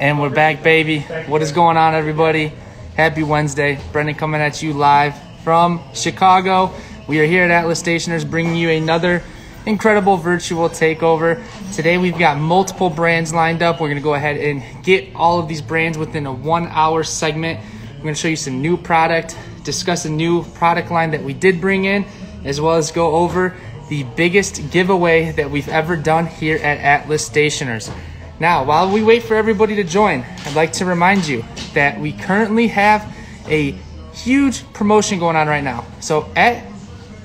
And we're back, baby. What is going on, everybody? Happy Wednesday. Brendan coming at you live from Chicago. We are here at Atlas Stationers bringing you another incredible virtual takeover. Today we've got multiple brands lined up. We're going to go ahead and get all of these brands within a one hour segment. We're going to show you some new product, discuss a new product line that we did bring in, as well as go over the biggest giveaway that we've ever done here at Atlas Stationers. Now, while we wait for everybody to join, I'd like to remind you that we currently have a huge promotion going on right now. So at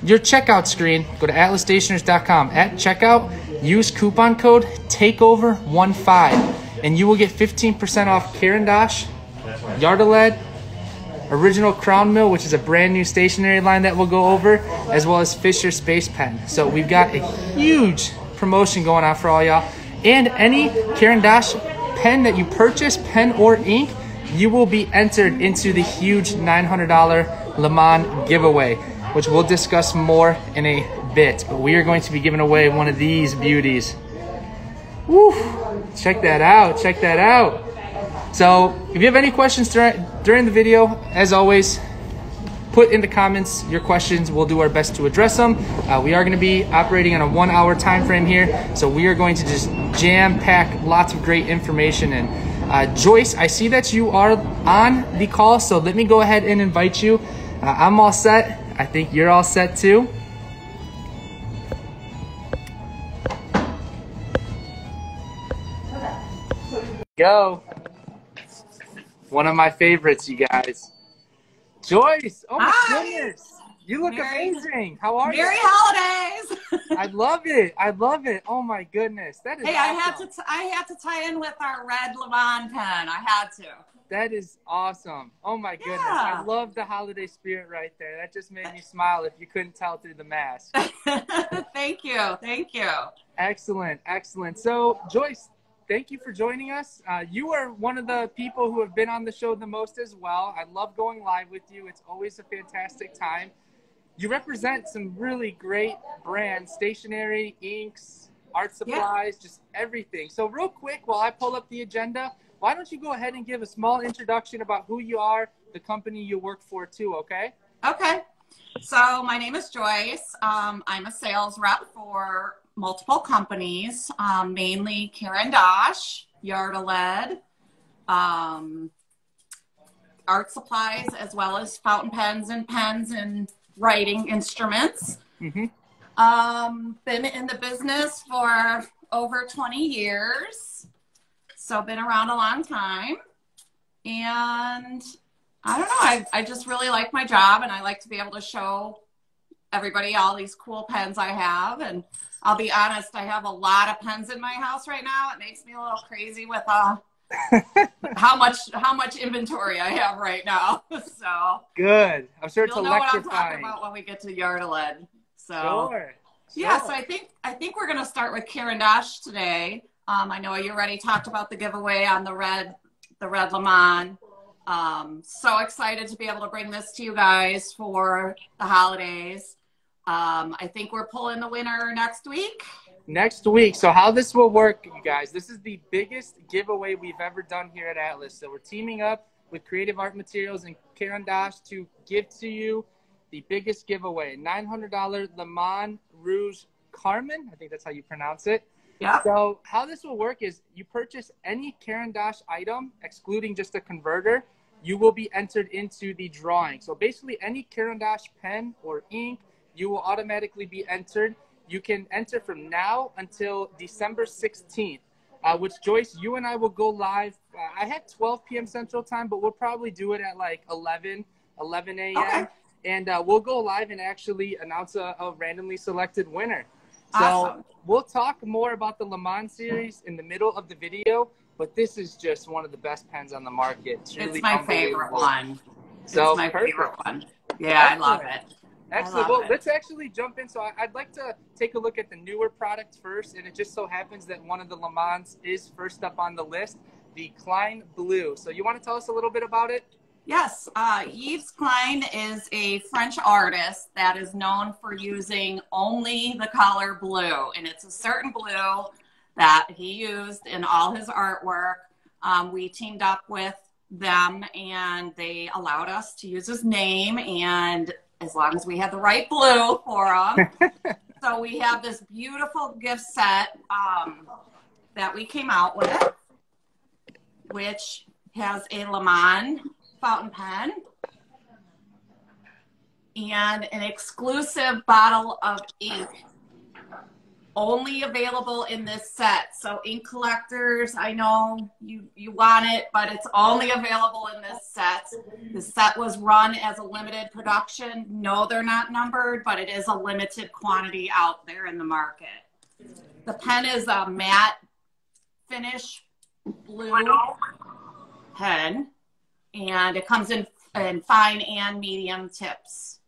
your checkout screen, go to atlasstationers.com. At checkout, use coupon code TAKEOVER15 and you will get 15% off Caran d'Ache, Yard-O-Led, Original Crown Mill, which is a brand new stationery line that we'll go over, as well as Fisher Space Pen. So we've got a huge promotion going on for all y'all. And any Caran d'Ache pen that you purchase, pen or ink, you will be entered into the huge $900 Léman giveaway, which we'll discuss more in a bit. But we are going to be giving away one of these beauties. Woo! Check that out. Check that out. So if you have any questions during the video, as always, put in the comments your questions. We'll do our best to address them. Uh, we are going to be operating on a one hour time frame here. So we are going to just jam pack lots of great information in. Uh, Joyce, I see that you are on the call. So let me go ahead and invite you. Uh, I'm all set. I think you're all set too. Go. One of my favorites, you guys. Joyce, oh my Hi. goodness. You look Merry- amazing. How are Merry you? Merry holidays! I love it. I love it. Oh my goodness. That is hey, I had to awesome. t- I had to tie in with our red Léman pen. I had to. That is awesome. Oh my goodness. I love the holiday spirit right there. That just made me smile if you couldn't tell through the mask. thank you, thank you. excellent. Excellent. So, Joyce, thank you for joining us. Uh, you are one of the people who have been on the show the most as well. I love going live with you. It's always a fantastic time. You represent some really great brands, stationery, inks, art supplies, just everything. So, real quick, while I pull up the agenda, why don't you go ahead and give a small introduction about who you are, the company you work for, too, okay? Okay, so my name is Joyce. Um, I'm a sales rep for multiple companies, um, mainly Caran d'Ache, Yard-O-Led, um, art supplies, as well as fountain pens and pens and writing instruments. Mm-hmm. Um, been in the business for over 20 years. So been around a long time. And I don't know, I, I just really like my job and I like to be able to show everybody all these cool pens I have. And I'll be honest, I have a lot of pens in my house right now. It makes me a little crazy with uh how much how much inventory I have right now. So Good. I'm sure it's you'll know what I'm electrifying. talking about when we get to Yard-O-Led. So Sure. yeah, so I think I think we're gonna start with Caran d'Ache today. Um, I know you already talked about the giveaway on the red the red Léman. Um, so excited to be able to bring this to you guys for the holidays. Um, I think we're pulling the winner next week. next week. So how this will work, you guys? This is the biggest giveaway we've ever done here at Atlas. So we're teaming up with Creative Art Materials and Caran d'Ache to give to you the biggest giveaway: $900 Léman Rouge Carmin. I think that's how you pronounce it. Yeah. So how this will work is you purchase any Caran d'Ache item, excluding just a converter, you will be entered into the drawing. So basically, any Caran d'Ache pen or ink, you will automatically be entered. You can enter from now until December 16th, uh, which Joyce, you and I will go live. Uh, I had 12 p.m. Central Time, but we'll probably do it at like 11, 11 a.m. Okay. And uh, we'll go live and actually announce a, a randomly selected winner. So Awesome. we'll talk more about the Léman series in the middle of the video, but this is just one of the best pens on the market. It's, really It's my favorite one. So it's my perfect. favorite one. Yeah, I love it. Excellent. Well, it. let's actually jump in. So I'd like to take a look at the newer products first, and it just so happens that one of the Léman is first up on the list, the Klein Blue. So you want to tell us a little bit about it? Yes, uh, Yves Klein is a French artist that is known for using only the color blue, and it's a certain blue that he used in all his artwork. Um, we teamed up with them and they allowed us to use his name and as long as we had the right blue for them. so we have this beautiful gift set um, that we came out with, which has a Le Mans fountain pen and an exclusive bottle of ink only available in this set. So ink collectors, I know you you want it, but it's only available in this set. The set was run as a limited production. No, they're not numbered, but it is a limited quantity out there in the market. The pen is a matte finish blue pen, and it comes in in fine and medium tips.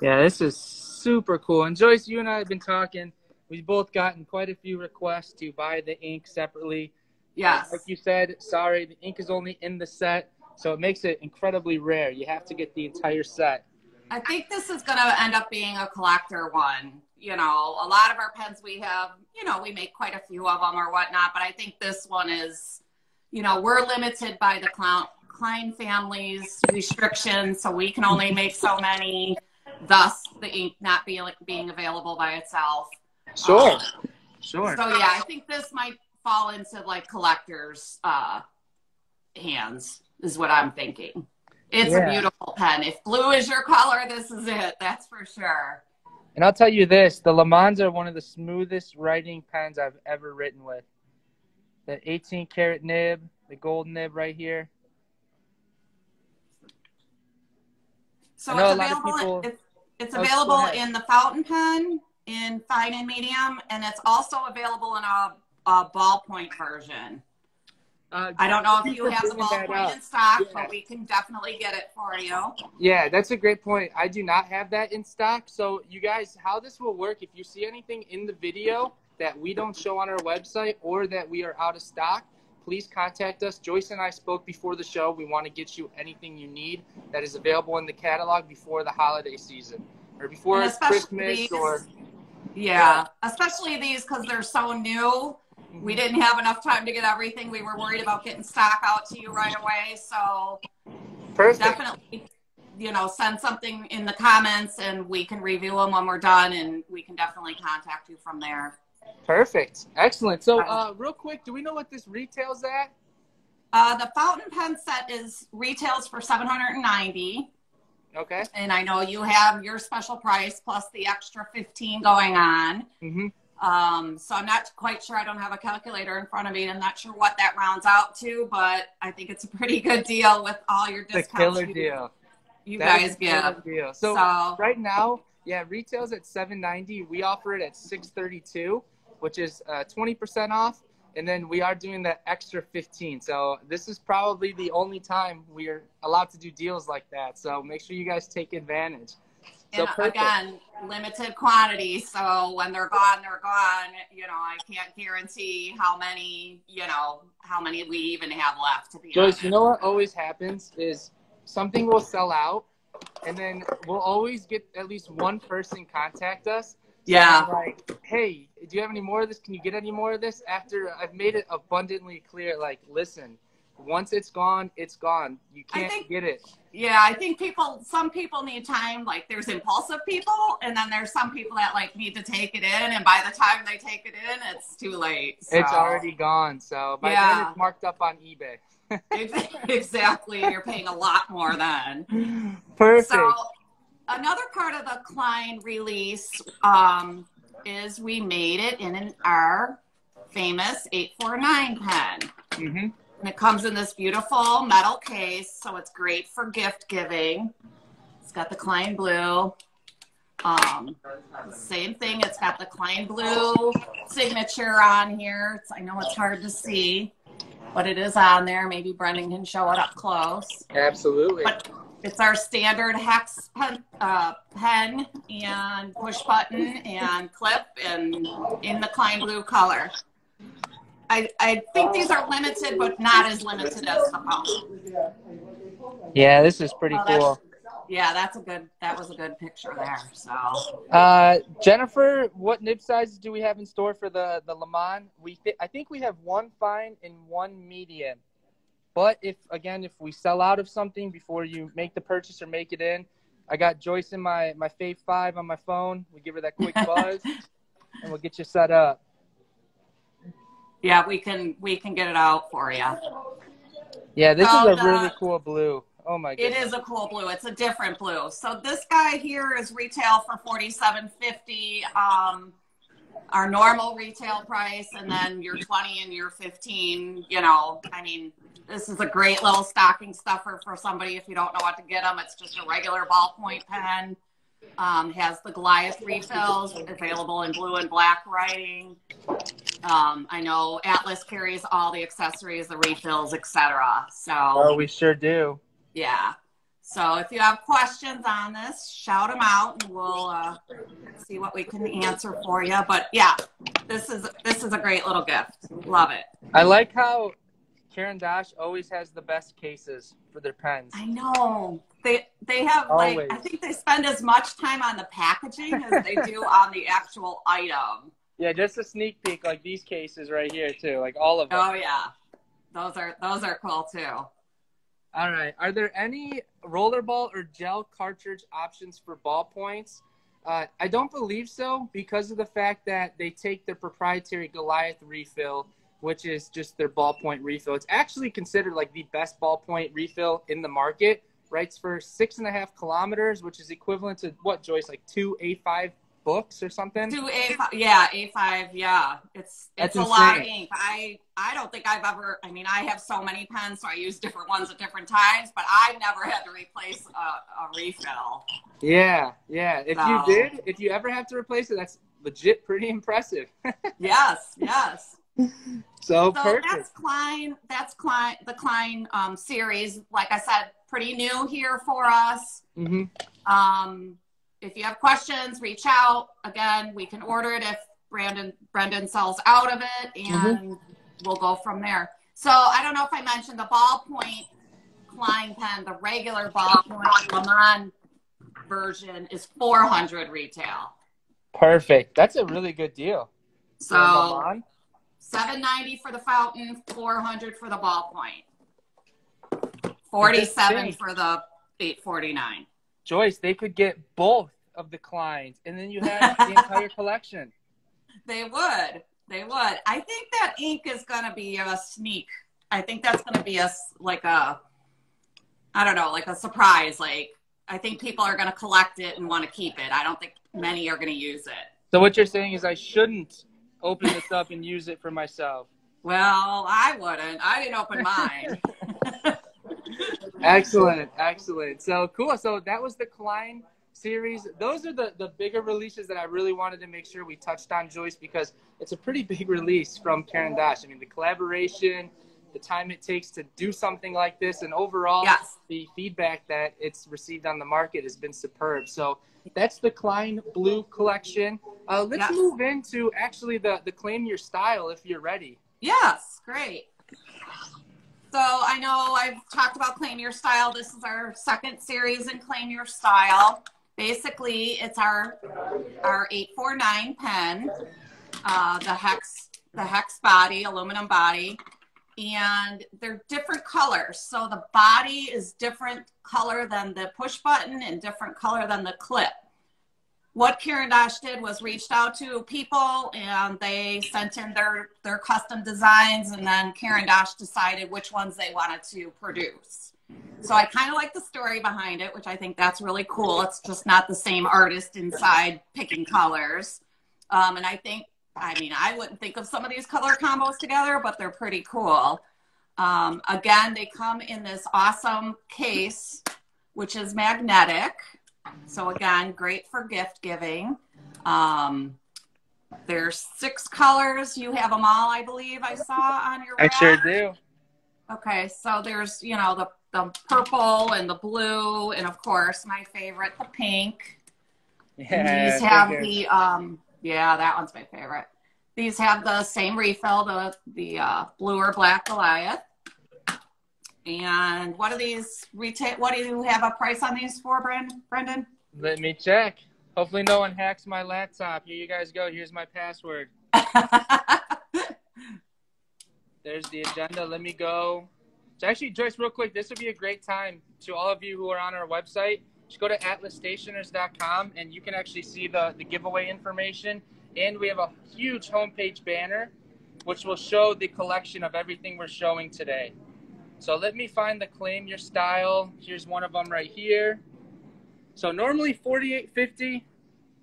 Yeah, this is super cool. And Joyce, you and I have been talking. We've both gotten quite a few requests to buy the ink separately. Yes. Like you said, sorry, the ink is only in the set, so it makes it incredibly rare. You have to get the entire set. I think this is going to end up being a collector one. You know, a lot of our pens we have, you know, we make quite a few of them or whatnot, but I think this one is, you know, we're limited by the Klein family's restrictions, so we can only make so many thus the ink not being being available by itself. Sure, um, sure. So yeah, I think this might fall into like collectors' uh, hands, is what I'm thinking. It's yeah. a beautiful pen. If blue is your color, this is it. That's for sure. And I'll tell you this: the Léman are one of the smoothest writing pens I've ever written with. The 18 karat nib, the gold nib right here. So it's available. People... It's, it's oh, available in the fountain pen, in fine and medium, and it's also available in a, a ballpoint version. Uh, I don't know if you have the ballpoint in stock, yeah. but we can definitely get it for you. Yeah, that's a great point. I do not have that in stock. So, you guys, how this will work, if you see anything in the video that we don't show on our website or that we are out of stock, please contact us. Joyce and I spoke before the show. We want to get you anything you need that is available in the catalog before the holiday season or before Christmas these, or. Yeah, especially these because they're so new. We mm-hmm. didn't have enough time to get everything. We were worried about getting stock out to you right away. So Perfect. definitely, you know, send something in the comments and we can review them when we're done and we can definitely contact you from there. Perfect. Excellent. So, uh, real quick, do we know what this retails at? Uh, the fountain pen set is retails for 790. Okay. And I know you have your special price plus the extra 15 going on. Mm-hmm. Um, so I'm not quite sure. I don't have a calculator in front of me. I'm not sure what that rounds out to, but I think it's a pretty good deal with all your discounts. The killer you, deal. You that guys get. Deal. So, so right now, yeah, retails at 790. We offer it at 632 which is uh, 20% off. And then we are doing the extra 15. So this is probably the only time we are allowed to do deals like that. So make sure you guys take advantage. So and again, limited quantity. So when they're gone, they're gone. You know, I can't guarantee how many, you know, how many we even have left to be Joyce, you know what always happens is something will sell out and then we'll always get at least one person contact us yeah. like, hey, do you have any more of this? Can you get any more of this? After I've made it abundantly clear, like, listen, once it's gone, it's gone. You can't think, get it. Yeah, I think people, some people need time. Like, there's impulsive people, and then there's some people that like need to take it in, and by the time they take it in, it's too late. So. It's already gone. So by yeah. then, it's marked up on eBay. exactly. You're paying a lot more then. Perfect. So another part of the Klein release um, is we made it in an, our famous 849 pen. Mm-hmm. And it comes in this beautiful metal case, so it's great for gift giving. It's got the Klein blue. Um, same thing, it's got the Klein blue signature on here. It's, I know it's hard to see, but it is on there. Maybe Brendan can show it up close. Absolutely. But it's our standard hex pen, uh, pen and push button and clip and in the Klein blue color. I, I think these are limited, but not as limited as the phone. Yeah, this is pretty cool. yeah, that's a good. That was a good picture there. So Uh, Jennifer, what nib sizes do we have in store for the the Léman? We th- I think we have one fine and one medium. But if again, if we sell out of something before you make the purchase or make it in, I got Joyce in my my Fave Five on my phone. We give her that quick buzz, and we'll get you set up. yeah, we can we can get it out for you. Yeah, this is a the- really cool blue. Oh my It goodness. is a cool blue. It's a different blue. So this guy here is retail for forty seven fifty. Um, our normal retail price, and then your twenty and your fifteen. You know, I mean, this is a great little stocking stuffer for somebody if you don't know what to get them. It's just a regular ballpoint pen. Um, has the Goliath refills available in blue and black writing. Um, I know Atlas carries all the accessories, the refills, etc. So Oh, we sure do. yeah. So if you have questions on this, shout them out, and we'll uh, see what we can answer for you. But yeah, this is this is a great little gift. Love it. I like how Caran d'Ache always has the best cases for their pens. I know they they have like I think they spend as much time on the packaging as they do on the actual item. Yeah, just a sneak peek, like these cases right here too, like all of them. Oh yeah, those are those are cool too. All right. Are there any rollerball or gel cartridge options for ballpoints? Uh, I don't believe so because of the fact that they take their proprietary Goliath refill, which is just their ballpoint refill. It's actually considered like the best ballpoint refill in the market. Writes for six and a half kilometers, which is equivalent to what, Joyce, like two A5 books or something? Two A five, yeah, A five, yeah. It's it's That's a lot of ink. I I don't think I've ever. I mean, I have so many pens, so I use different ones at different times. But I've never had to replace a, a refill. Yeah, yeah. If So- you did, if you ever have to replace it, that's legit pretty impressive. Yes, yes. so, So perfect. that's Klein. That's Klein. The Klein um, series, like I said, pretty new here for us. hmm Um, if you have questions, reach out. Again, we can order it if Brandon Brendan sells out of it, and we'll go from there. So I don't know if I mentioned the ballpoint Klein pen, the regular ballpoint Léman version is 400 retail. Perfect. That's a really good deal. So Léman? 790 for the fountain, 400 for the ballpoint, 47 for the 849. Joyce, they could get both of the clients, and then you have the entire collection. They would. They would. I think that ink is going to be a sneak. I think that's going to be a like a I don't know, like a surprise. Like I think people are going to collect it and want to keep it. I don't think many are going to use it. So what you're saying is I shouldn't open this up and use it for myself. Well, I wouldn't. I didn't open mine. Excellent, excellent. So cool. So that was the Klein series. Those are the the bigger releases that I really wanted to make sure we touched on, Joyce, because it's a pretty big release from Caran d'Ache. I mean, the collaboration, the time it takes to do something like this, and overall, yes. the feedback that it's received on the market has been superb. So that's the Klein Blue collection. Uh, let's Yes. move into actually the the claim your style if you're ready. Yes, great. So I know I've talked about Claim Your Style. This is our second series in Claim Your Style. Basically, it's our our 849 pen, uh, the hex the hex body, aluminum body, and they're different colors. So the body is different color than the push button and different color than the clip what Caran d'Ache did was reached out to people and they sent in their their custom designs and then Caran d'Ache decided which ones they wanted to produce. So I kind of like the story behind it, which I think that's really cool. It's just not the same artist inside picking colors. Um, and I think, I mean, I wouldn't think of some of these color combos together, but they're pretty cool. Um, again, they come in this awesome case, which is magnetic. So again, great for gift giving. Um, there's six colors. You have them all, I believe. I saw on your. I sure do. Okay, so there's you know the the purple and the blue, and of course my favorite, the pink. Yeah. These have the um yeah, that one's my favorite. These have the same refill, the the uh, blue or black Goliath. And what are these retail? What do you have a price on these for, Brendan? Let me check. Hopefully, no one hacks my laptop. Here you guys go. Here's my password. There's the agenda. Let me go. So actually, Joyce, real quick, this would be a great time to all of you who are on our website. Just go to atlasstationers.com and you can actually see the, the giveaway information. And we have a huge homepage banner, which will show the collection of everything we're showing today. So let me find the claim your style. Here's one of them right here. So normally 48.50,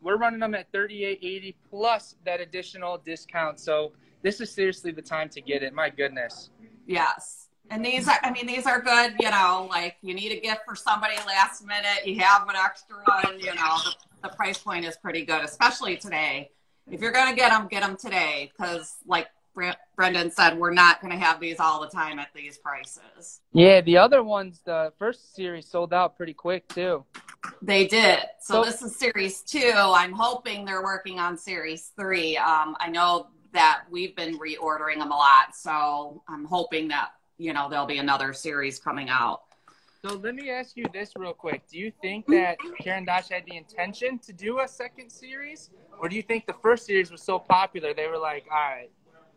we're running them at 38.80 plus that additional discount. So this is seriously the time to get it. My goodness. Yes. And these are, I mean, these are good, you know, like you need a gift for somebody last minute, you have an extra one, you know, the, the price point is pretty good, especially today. If you're going to get them, get them today. Cause like Brendan said, we're not going to have these all the time at these prices. Yeah. The other ones, the first series sold out pretty quick too. They did. So, so this is series two. I'm hoping they're working on series three. Um, I know that we've been reordering them a lot. So I'm hoping that, you know, there'll be another series coming out. So let me ask you this real quick. Do you think that Caran d'Ache had the intention to do a second series? Or do you think the first series was so popular they were like, all right,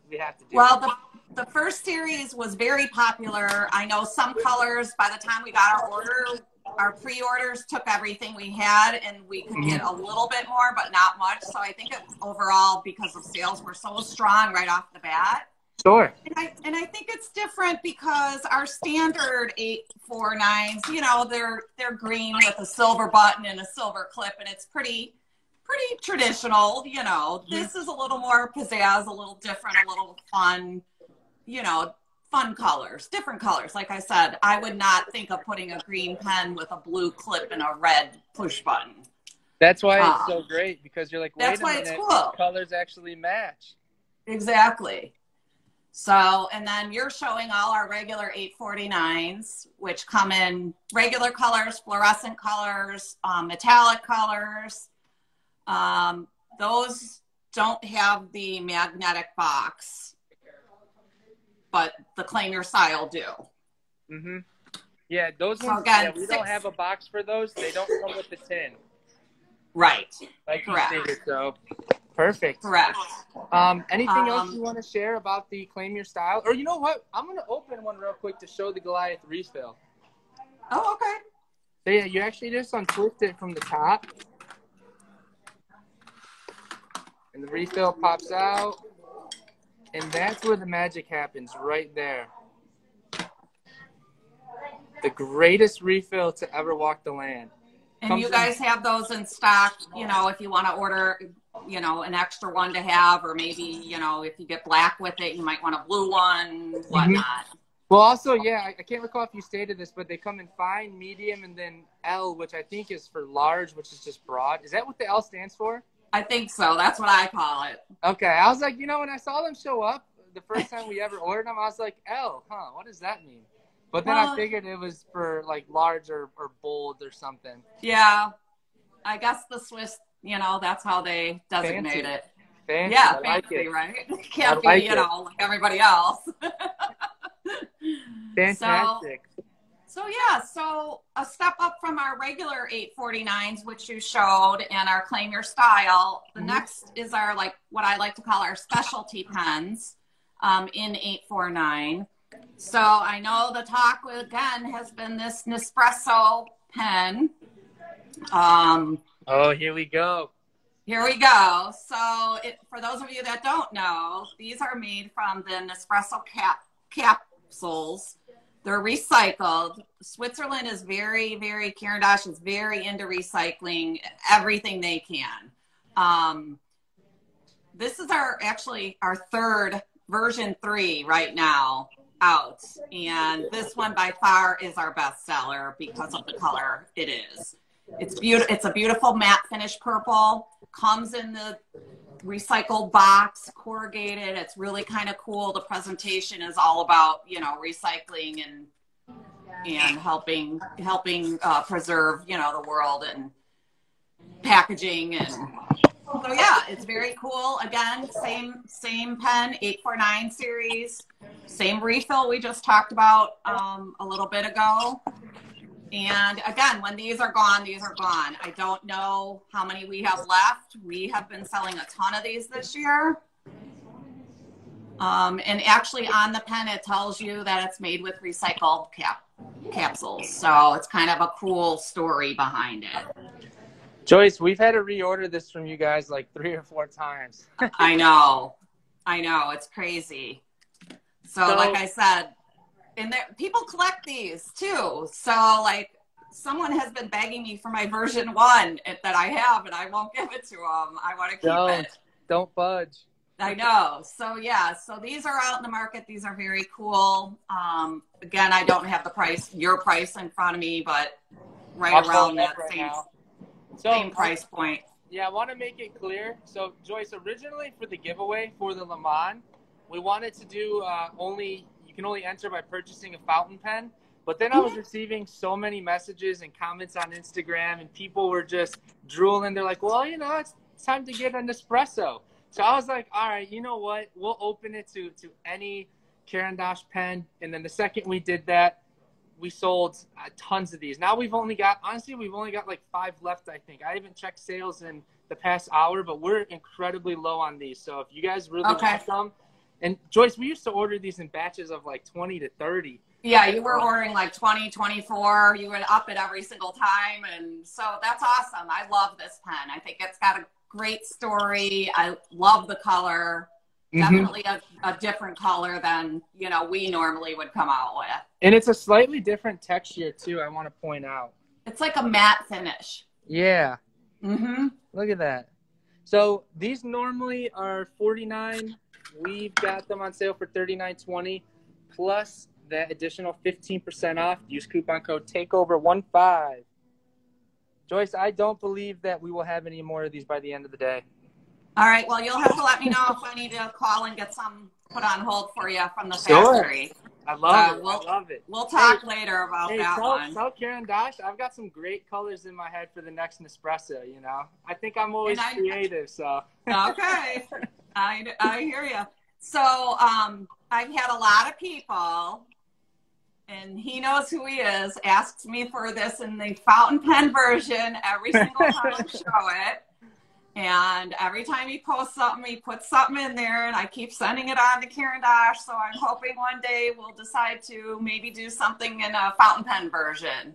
we have to do Well, it? the, the first series was very popular. I know some colors, by the time we got our order, our pre-orders took everything we had and we could get mm-hmm. a little bit more but not much so i think overall because of sales were so strong right off the bat sure and i and i think it's different because our standard 849s you know they're they're green with a silver button and a silver clip and it's pretty pretty traditional you know this is a little more pizzazz a little different a little fun you know fun colors, different colors. Like I said, I would not think of putting a green pen with a blue clip and a red push button. That's why it's so um, great because you're like, that's why minute, it's cool. Colors actually match. Exactly. So, and then you're showing all our regular 849s, which come in regular colors, fluorescent colors, um, metallic colors. Um, those don't have the magnetic box but the claim your style do. Mm-hmm. Yeah, those so ones. Again, yeah, we do don't have a box for those. They don't come with the tin. Right. Like Correct. stated, so perfect. Correct. Um, anything um, else you want to share about the claim your style? Or you know what? I'm gonna open one real quick to show the Goliath refill. Oh, okay. So yeah, you actually just untwist it from the top, and the refill pops out. And that's where the magic happens, right there. The greatest refill to ever walk the land. And you guys in- have those in stock, you know, if you want to order, you know, an extra one to have, or maybe, you know, if you get black with it, you might want a blue one, whatnot. Mm-hmm. Well, also, yeah, I can't recall if you stated this, but they come in fine, medium, and then L, which I think is for large, which is just broad. Is that what the L stands for? I think so. That's what I call it. Okay. I was like, you know, when I saw them show up the first time we ever ordered them, I was like, L, huh? What does that mean? But then well, I figured it was for like large or, or bold or something. Yeah. I guess the Swiss, you know, that's how they designate fancy. it. Fancy. Yeah, I fancy, like right? Can't I be, like you it. know, like everybody else. Fantastic. So, so yeah, so a step up from our regular 849s, which you showed, and our claim your style. The mm-hmm. next is our like what I like to call our specialty pens um, in 849. So I know the talk again has been this Nespresso pen. Um, oh, here we go. Here we go. So it, for those of you that don't know, these are made from the Nespresso cap capsules they're recycled. Switzerland is very, very, Caran d'Ache is very into recycling everything they can. Um, this is our actually our third version three right now out. And this one by far is our best seller because of the color it is. It's beautiful. It's a beautiful matte finish purple. Comes in the recycled box, corrugated. It's really kind of cool. The presentation is all about you know recycling and and helping helping uh, preserve you know the world and packaging and so yeah, it's very cool. Again, same same pen, eight four nine series. same refill we just talked about um, a little bit ago. And again, when these are gone, these are gone. I don't know how many we have left. We have been selling a ton of these this year. Um, and actually, on the pen, it tells you that it's made with recycled cap capsules. So it's kind of a cool story behind it. Joyce, we've had to reorder this from you guys like three or four times. I know. I know. It's crazy. So, so like I said, and there, people collect these too. So like someone has been begging me for my version one that I have, and I won't give it to them. I want to keep don't, it. Don't budge. I know. So yeah, so these are out in the market. These are very cool. Um, again, I don't have the price, your price in front of me, but right I'll around that right same, so, same price point. Yeah, I want to make it clear. So Joyce, originally for the giveaway for the Léman, we wanted to do uh, only you can only enter by purchasing a fountain pen. But then I was receiving so many messages and comments on Instagram, and people were just drooling. They're like, "Well, you know, it's, it's time to get an espresso." So I was like, "All right, you know what? We'll open it to to any Caran d'Ache pen." And then the second we did that, we sold uh, tons of these. Now we've only got honestly, we've only got like five left. I think I haven't checked sales in the past hour, but we're incredibly low on these. So if you guys really okay. want some, and Joyce, we used to order these in batches of like 20 to 30. Yeah, you were ordering like 20, 24. You would up it every single time. And so that's awesome. I love this pen. I think it's got a great story. I love the color. Mm-hmm. Definitely a, a different color than, you know, we normally would come out with. And it's a slightly different texture too, I want to point out. It's like a matte finish. Yeah. Mm-hmm. Look at that. So these normally are 49 We've got them on sale for $39.20 plus that additional 15% off. Use coupon code TAKEOVER15. Joyce, I don't believe that we will have any more of these by the end of the day. All right. Well, you'll have to let me know if I need to call and get some put on hold for you from the factory. Sure. I love uh, it. We'll, I love it. We'll talk hey, later about hey, that tell, one. Tell Caran d'Ache, I've got some great colors in my head for the next Nespresso. You know, I think I'm always I, creative. So okay, I I hear you. So um, I've had a lot of people, and he knows who he is, asks me for this in the fountain pen version every single time I show it. And every time he posts something, he puts something in there, and I keep sending it on to Caran d'Ache. So I'm hoping one day we'll decide to maybe do something in a fountain pen version.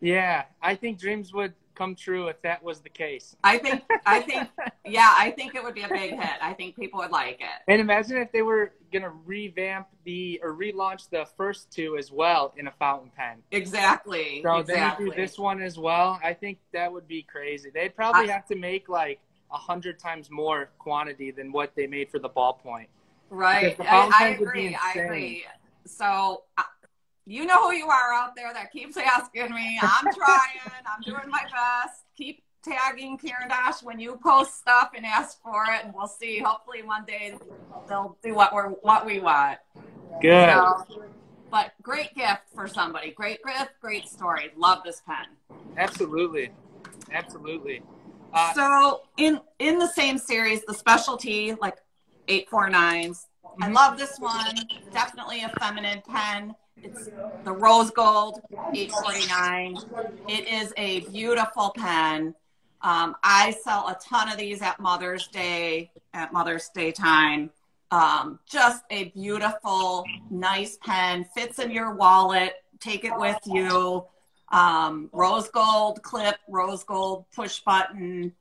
Yeah, I think dreams would come true if that was the case. I think, I think, yeah, I think it would be a big hit. I think people would like it. And imagine if they were gonna revamp the or relaunch the first two as well in a fountain pen. Exactly. So exactly. then do this one as well. I think that would be crazy. They'd probably I, have to make like a hundred times more quantity than what they made for the ballpoint. Right. I, I agree. I agree. So. Uh, You know who you are out there that keeps asking me. I'm trying. I'm doing my best. Keep tagging Caran d'Ache when you post stuff and ask for it, and we'll see. Hopefully, one day they'll do what we're what we want. Good. So, but great gift for somebody. Great gift. Great story. Love this pen. Absolutely. Absolutely. Uh, so in in the same series, the specialty like eight four nines. I love this one. Definitely a feminine pen. It's the rose gold, 849. It is a beautiful pen. Um, I sell a ton of these at Mother's Day, at Mother's Day time. Um, just a beautiful, nice pen. Fits in your wallet. Take it with you. Um, rose gold clip, rose gold push button.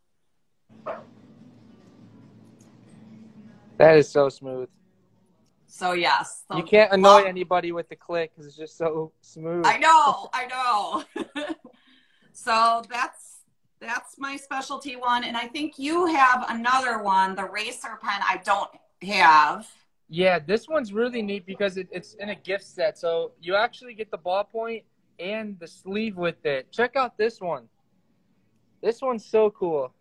That is so smooth. So yes, you can't annoy uh, anybody with the click because it's just so smooth. I know, I know. so that's that's my specialty one, and I think you have another one, the racer pen. I don't have. Yeah, this one's really neat because it, it's in a gift set. So you actually get the ballpoint and the sleeve with it. Check out this one. This one's so cool.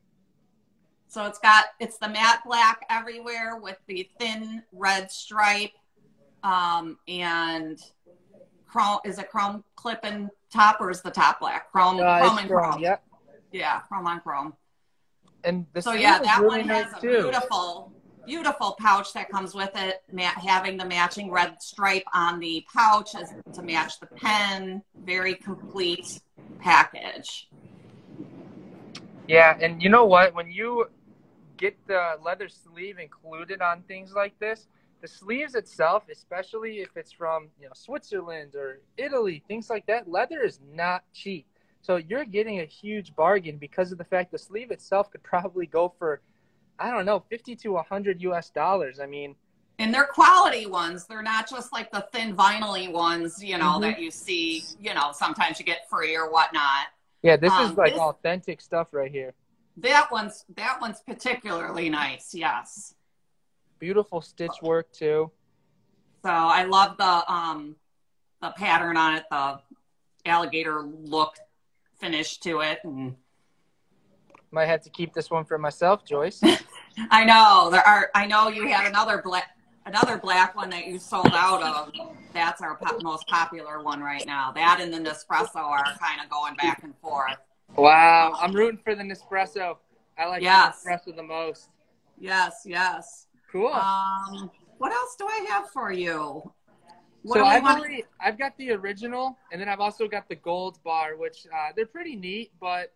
So it's got it's the matte black everywhere with the thin red stripe, um, and chrome is a chrome clip and top or is the top black chrome uh, chrome and chrome, chrome. Yeah, chrome on chrome. And so yeah, that really one has a beautiful beautiful pouch that comes with it, having the matching red stripe on the pouch is to match the pen. Very complete package. Yeah, and you know what? When you get the leather sleeve included on things like this, the sleeves itself, especially if it's from you know Switzerland or Italy, things like that, leather is not cheap. So you're getting a huge bargain because of the fact the sleeve itself could probably go for, I don't know, fifty to hundred U.S. dollars. I mean, and they're quality ones. They're not just like the thin vinyl ones, you know, mm-hmm. that you see. You know, sometimes you get free or whatnot. Yeah, this um, is like this, authentic stuff right here. That one's that one's particularly nice. Yes. Beautiful stitch work too. So I love the um the pattern on it, the alligator look finish to it and might have to keep this one for myself, Joyce. I know. There are I know you had another black another black one that you sold out of. That's our po- most popular one right now. That and the Nespresso are kind of going back and forth. Wow, I'm rooting for the Nespresso. I like yes. the Nespresso the most. Yes, yes. Cool. Um, what else do I have for you? What so I've want... only, I've got the original, and then I've also got the gold bar, which uh, they're pretty neat. But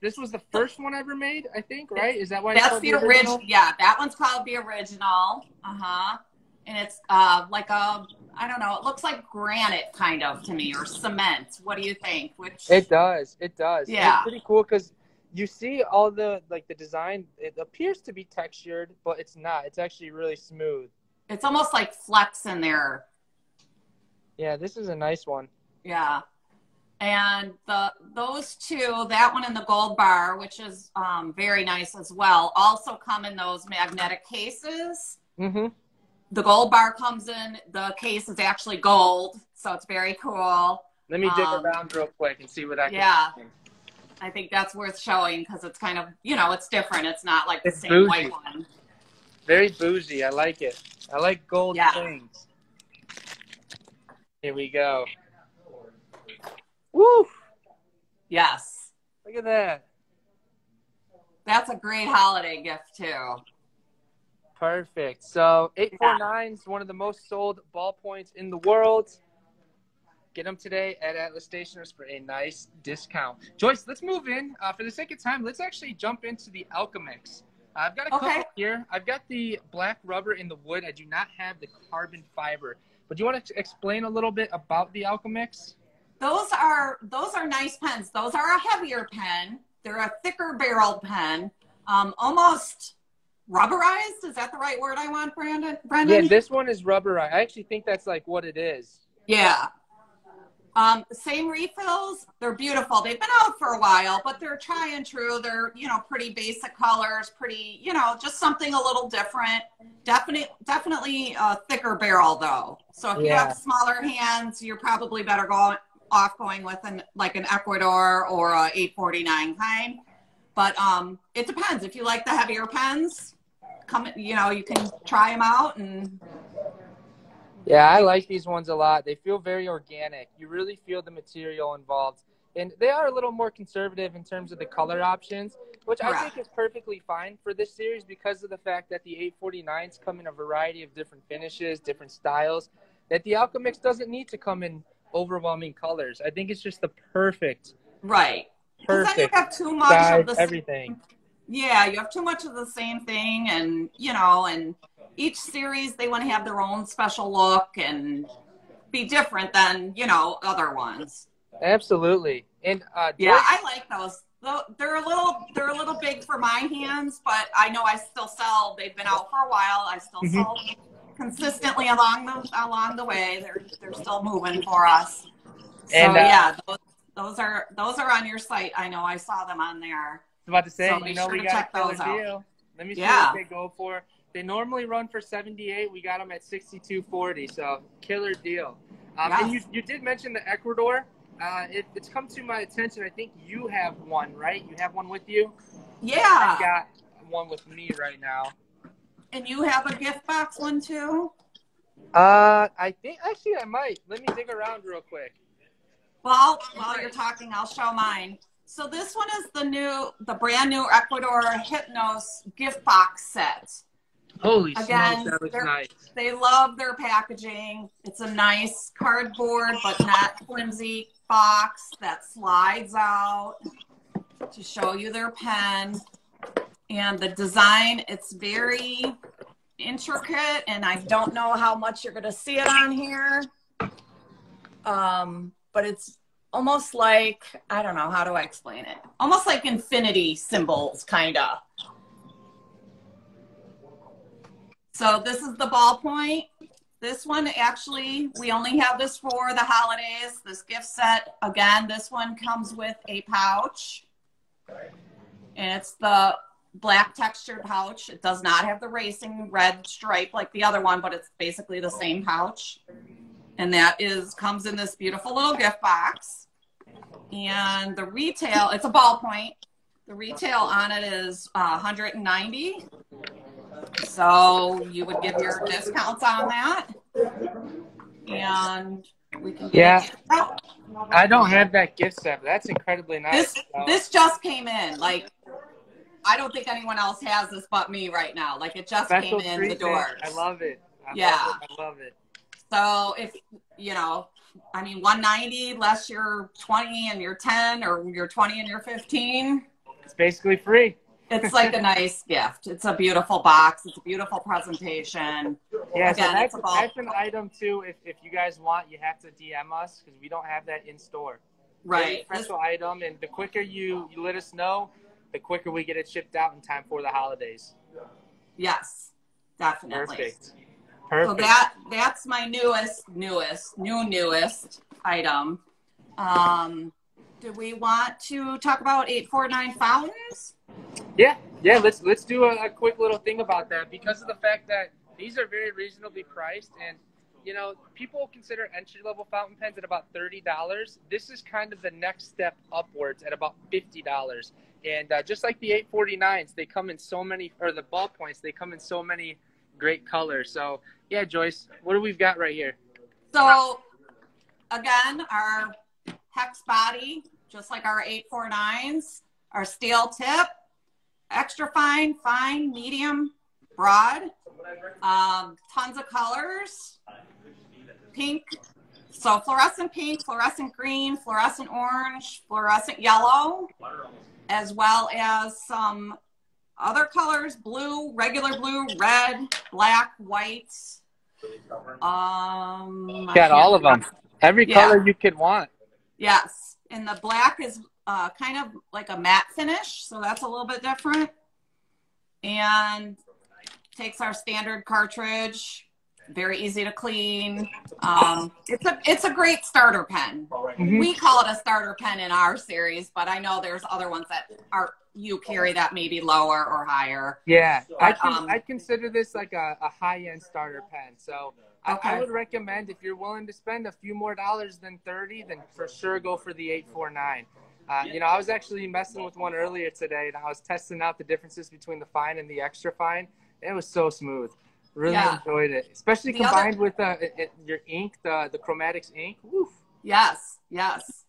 this was the first one I ever made, I think, right? Is that why? That's the, the original? original? Yeah, that one's called the original. Uh huh. And it's uh, like a, I don't know, it looks like granite kind of to me, or cement. What do you think? Which it does, it does. Yeah, it's pretty cool because you see all the like the design it appears to be textured but it's not it's actually really smooth it's almost like flex in there yeah this is a nice one yeah and the those two that one and the gold bar which is um, very nice as well also come in those magnetic cases mm-hmm. The gold bar comes in the case is actually gold so it's very cool let me dig um, around real quick and see what i can yeah I think that's worth showing because it's kind of, you know, it's different. It's not like the it's same bougie. white one. Very bougie. I like it. I like gold yeah. things. Here we go. Woo! Yes. Look at that. That's a great holiday gift too. Perfect. So 849 is one of the most sold ballpoints in the world. Get them today at Atlas Stationers for a nice discount. Joyce, let's move in. Uh, for the sake of time, let's actually jump into the Alchemix. I've got a okay. couple here. I've got the black rubber in the wood. I do not have the carbon fiber. But do you want to explain a little bit about the Alchemix? Those are those are nice pens. Those are a heavier pen. They're a thicker barrel pen. Um, almost rubberized. Is that the right word I want, Brandon? Brandon? Yeah, this one is rubberized. I actually think that's like what it is. Yeah. Um, same refills. They're beautiful. They've been out for a while, but they're try and true. They're, you know, pretty basic colors, pretty, you know, just something a little different. Definitely, definitely a thicker barrel though. So if yeah. you have smaller hands, you're probably better going off going with an like an Ecridor or a 849 kind. But um, it depends. If you like the heavier pens, come, you know, you can try them out and yeah, I like these ones a lot. They feel very organic. You really feel the material involved. And they are a little more conservative in terms of the color options, which I think is perfectly fine for this series because of the fact that the 849s come in a variety of different finishes, different styles, that the Alchemix doesn't need to come in overwhelming colors. I think it's just the perfect. Right. Perfect. Then you have too much size, of the everything. Yeah, you have too much of the same thing and you know, and each series they want to have their own special look and be different than you know other ones. Absolutely, and uh, yeah, I like those. They're a little they're a little big for my hands, but I know I still sell. They've been out for a while. I still mm-hmm. sell consistently along the along the way. They're they're still moving for us. So and, uh, yeah, those, those are those are on your site. I know I saw them on there. I was about to say, so you know, sure we got a killer deal. Out. Let me see yeah. what they go for. They normally run for 78. We got them at 62.40. So killer deal. Um, yes. And you, you did mention the Ecridor. Uh, it, it's come to my attention. I think you have one, right? You have one with you? Yeah. I got one with me right now. And you have a gift box one too? Uh, I think actually I might. Let me dig around real quick. Well, while you're talking, I'll show mine. So this one is the new, the brand new Ecridor Hypnos gift box set. Holy Again, smokes, that was they're- nice. They love their packaging. It's a nice cardboard but not flimsy box that slides out to show you their pen. And the design, it's very intricate and I don't know how much you're going to see it on here. Um, but it's almost like, I don't know, how do I explain it? Almost like infinity symbols, kind of. So this is the ballpoint. This one actually, we only have this for the holidays. This gift set, again, this one comes with a pouch. And it's the black textured pouch. It does not have the racing red stripe like the other one, but it's basically the same pouch. And that is comes in this beautiful little gift box. And the retail, it's a ballpoint. The retail on it is uh, 190. So you would give your discounts on that. And we can Yeah. I don't have that gift set. That's incredibly nice. This this just came in. Like I don't think anyone else has this but me right now. Like it just special came in the door. I love it. I Yeah. Love it. I love it. So if you know, I mean 190 less your 20 and your 10 or your 20 and your 15. It's basically free. It's like a nice gift. It's a beautiful box. It's a beautiful presentation. Yeah, Again, so that's, it's a ball- that's an item too. If, if you guys want, you have to DM us because we don't have that in store. Right. This, special item, and the quicker you, you let us know, the quicker we get it shipped out in time for the holidays. yes, definitely. Perfect. So that that's my newest, newest, new newest item. Um, do we want to talk about eight four nine fountains? Yeah, yeah. Let's let's do a, a quick little thing about that because of the fact that these are very reasonably priced, and you know people consider entry level fountain pens at about thirty dollars. This is kind of the next step upwards at about fifty dollars. And uh, just like the 849s, they come in so many, or the ballpoints, they come in so many great colors. So yeah, Joyce, what do we've got right here? So again, our hex body, just like our 849s, our steel tip, extra fine, fine, medium, broad, um, tons of colors, pink, so fluorescent pink, fluorescent green, fluorescent orange, fluorescent yellow, as well as some other colors, blue, regular blue, red, black, white. Um, Got all of them. Every Yeah. color you could want. Yes, and the black is uh, kind of like a matte finish, so that's a little bit different. And takes our standard cartridge, very easy to clean. Um, it's a it's a great starter pen. Mhm. We call it a starter pen in our series, but I know there's other ones that are you carry that maybe lower or higher. Yeah, I can, um, I consider this like a, a high end starter pen. So I, I would recommend if you're willing to spend a few more dollars than thirty, then for sure go for the eight four nine. Uh, you know, I was actually messing with one earlier today, and I was testing out the differences between the fine and the extra fine. It was so smooth. Really Yeah. enjoyed it, especially The other- combined with uh, it, it- your ink, the the chromatics ink. Woof. Yes, yes,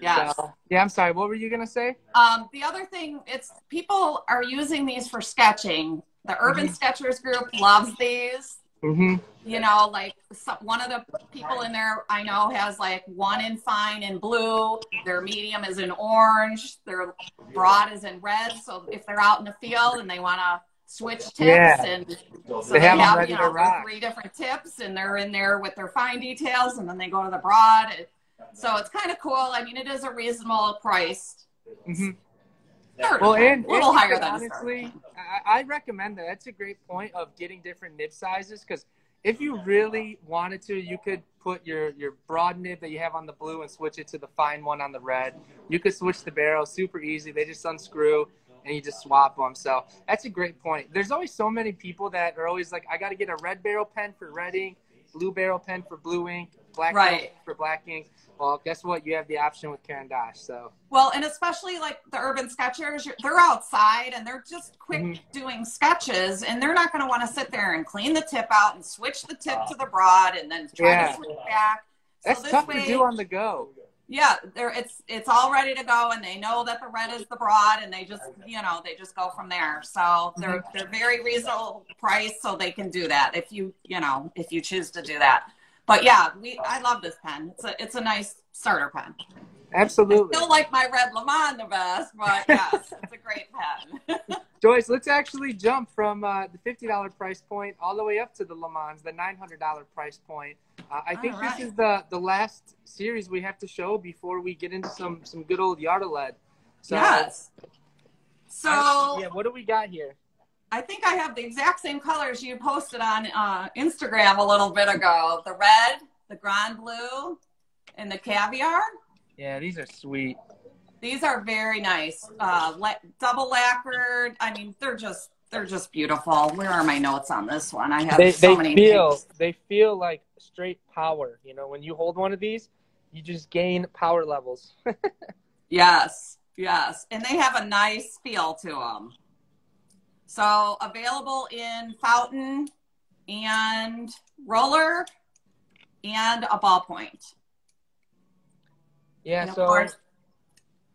yes. So, yeah, I'm sorry. What were you gonna say? Um, the other thing, it's people are using these for sketching. The Urban Sketchers group loves these. Mm-hmm. You know, like some, one of the people in there I know has like one in fine in blue, their medium is in orange, their broad is in red. So if they're out in the field and they want to switch tips Yeah. and so They have ready you know, three different tips and they're in there with their fine details and then they go to the broad. It- So it's kind of cool. I mean, it is a reasonable price. Mm-hmm. Well, and, a little and higher than honestly, I, I recommend that. That's a great point of getting different nib sizes because if you really wanted to, you could put your your broad nib that you have on the blue and switch it to the fine one on the red. You could switch the barrel super easy. They just unscrew and you just swap them. So that's a great point. There's always so many people that are always like, I got to get a red barrel pen for red ink, blue barrel pen for blue ink, black Right. pen for black ink. Well, guess what? You have the option with Caran d'Ache. So Well, and especially like the urban sketchers, they're outside and they're just quick Mhm. doing sketches, and they're not going to want to sit there and clean the tip out and switch the tip to the broad and then try Yeah. to switch back. So that's this tough way, to do on the go. Yeah, they're it's it's all ready to go, and they know that the red is the broad, and they just you know they just go from there. So they're Mm-hmm. they're very reasonable price, so they can do that if you you know if you choose to do that. But yeah, we I love this pen. It's a it's a nice starter pen. Absolutely. I Still like my red Léman the best, but yes, it's a great pen. Joyce, let's actually jump from uh, the $50 price point all the way up to the Léman, the $900 price point. Uh, I think All this is the, the last series we have to show before we get into some, some good old Yard-O-Led. So, yes. So I- yeah, what do we got here? I think I have the exact same colors you posted on uh, Instagram a little bit ago. The red, the grand blue, and the caviar. Yeah, these are sweet. These are very nice. Uh, la- double lacquered. I mean, they're just they're just beautiful. Where are my notes on this one? I have They, so they many. feel things. they feel like straight power. You know, when you hold one of these, you just gain power levels. Yes, yes, and they have a nice feel to them. So available in fountain and roller and a ballpoint. yeah. And So, course,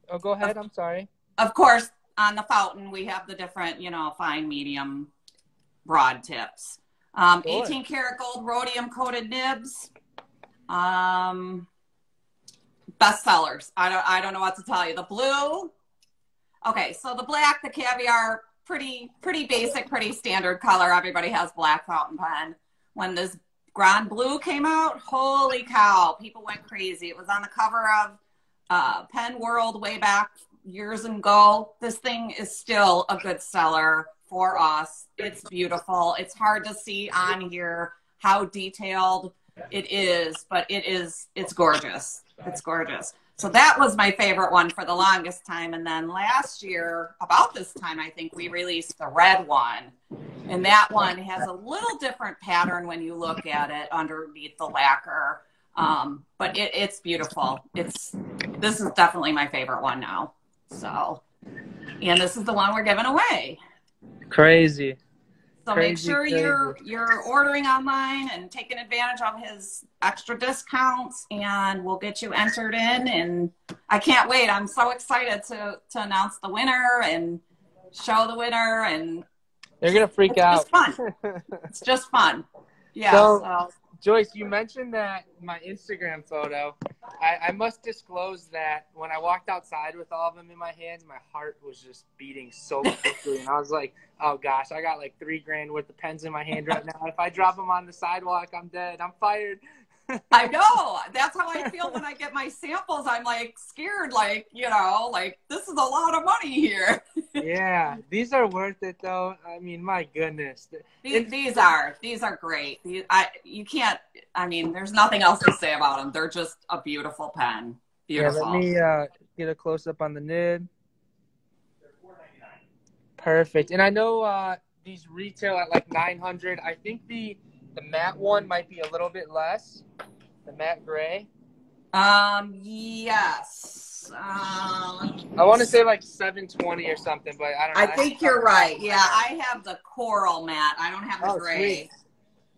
oh, go ahead. I'm sorry. of course, on the fountain, we have the different, you know, fine, medium, broad tips. Um, 18 karat gold rhodium coated nibs. Um, best sellers. I don't, I don't know what to tell you. The blue. Okay, so the black, the caviar, pretty, pretty basic, pretty standard color. Everybody has black fountain pen. When this grand blue came out, holy cow, people went crazy. It was on the cover of uh, Pen World way back years ago. This thing is still a good seller for us. It's beautiful. It's hard to see on here how detailed it is, but it is it's gorgeous. It's gorgeous. So that was my favorite one for the longest time. And then last year, about this time, I think we released the red one. And that one has a little different pattern when you look at it underneath the lacquer. Um, but it, it's beautiful. It's this is definitely my favorite one now. So, and this is the one we're giving away. Crazy. So make sure crazy. you're you're ordering online and taking advantage of his extra discounts, and we'll get you entered in. And I can't wait. I'm so excited to to announce the winner and show the winner, and They're gonna freak It's out. just it's just fun. Yeah. So- so Joyce, you mentioned that my Instagram photo. I, I must disclose that when I walked outside with all of them in my hands, my heart was just beating so quickly, and I was like, "Oh gosh, I got like three grand worth of pens in my hand right now. If I drop them on the sidewalk, I'm dead. I'm fired." I know. That's how I feel when I get my samples. I'm like scared, like, you know, like this is a lot of money here. yeah, these are worth it though. I mean, my goodness. These, these are these are great. These, I you can't. I mean, there's nothing else to say about them. They're just a beautiful pen. Beautiful. Yeah, let me uh, get a close up on the nib. Perfect. And I know uh, these retail at like 900. I think the the matte one might be a little bit less. The matte gray. um. Yes. Um. I want to say like 720 or something, but I don't know. I think you're right. Yeah, I have the coral matte. I don't have the Oh, gray. sweet.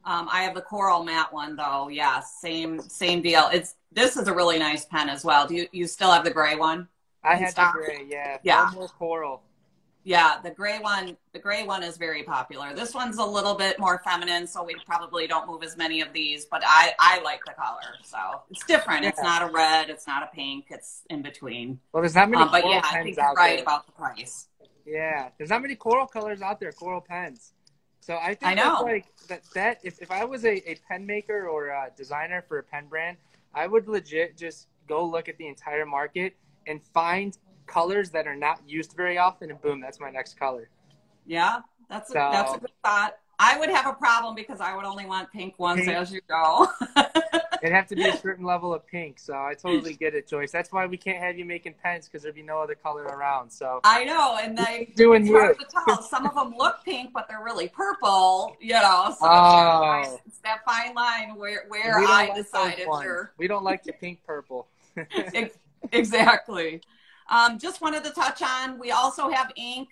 Um, I have the coral matte one though. Yeah, same same deal. It's this is a really nice pen as well. Do you you still have the gray one? I had the gray. Yeah. Yeah. No more coral. Yeah, the gray one. The gray one is very popular. This one's a little bit more feminine, so we probably don't move as many of these. But I I like the color, so it's different. It's not a red. It's not a pink. It's in between. Well, there's not many Um, but coral yeah, I think you're right there. about the price. Yeah, there's not many coral colors out there, coral pens. So I think I that's know. like that. That if, if I was a, a pen maker or a designer for a pen brand, I would legit just go look at the entire market and find colors that are not used very often, and boom, that's my next color. Yeah, that's a, that's a good thought. I would have a problem because I would only want pink ones, Pink. as you know. It'd have to be a certain level of pink. So I totally get it, Joyce. That's why we can't have you making pens because there'd be no other color around. So I know, and they doing it's hard to tell. Some of them look pink, but they're really purple. You know, so oh. it's, that Oh. fine, it's that fine line where where I like decide if you're We don't like the pink purple. Exactly. Um, just wanted to touch on. We also have ink,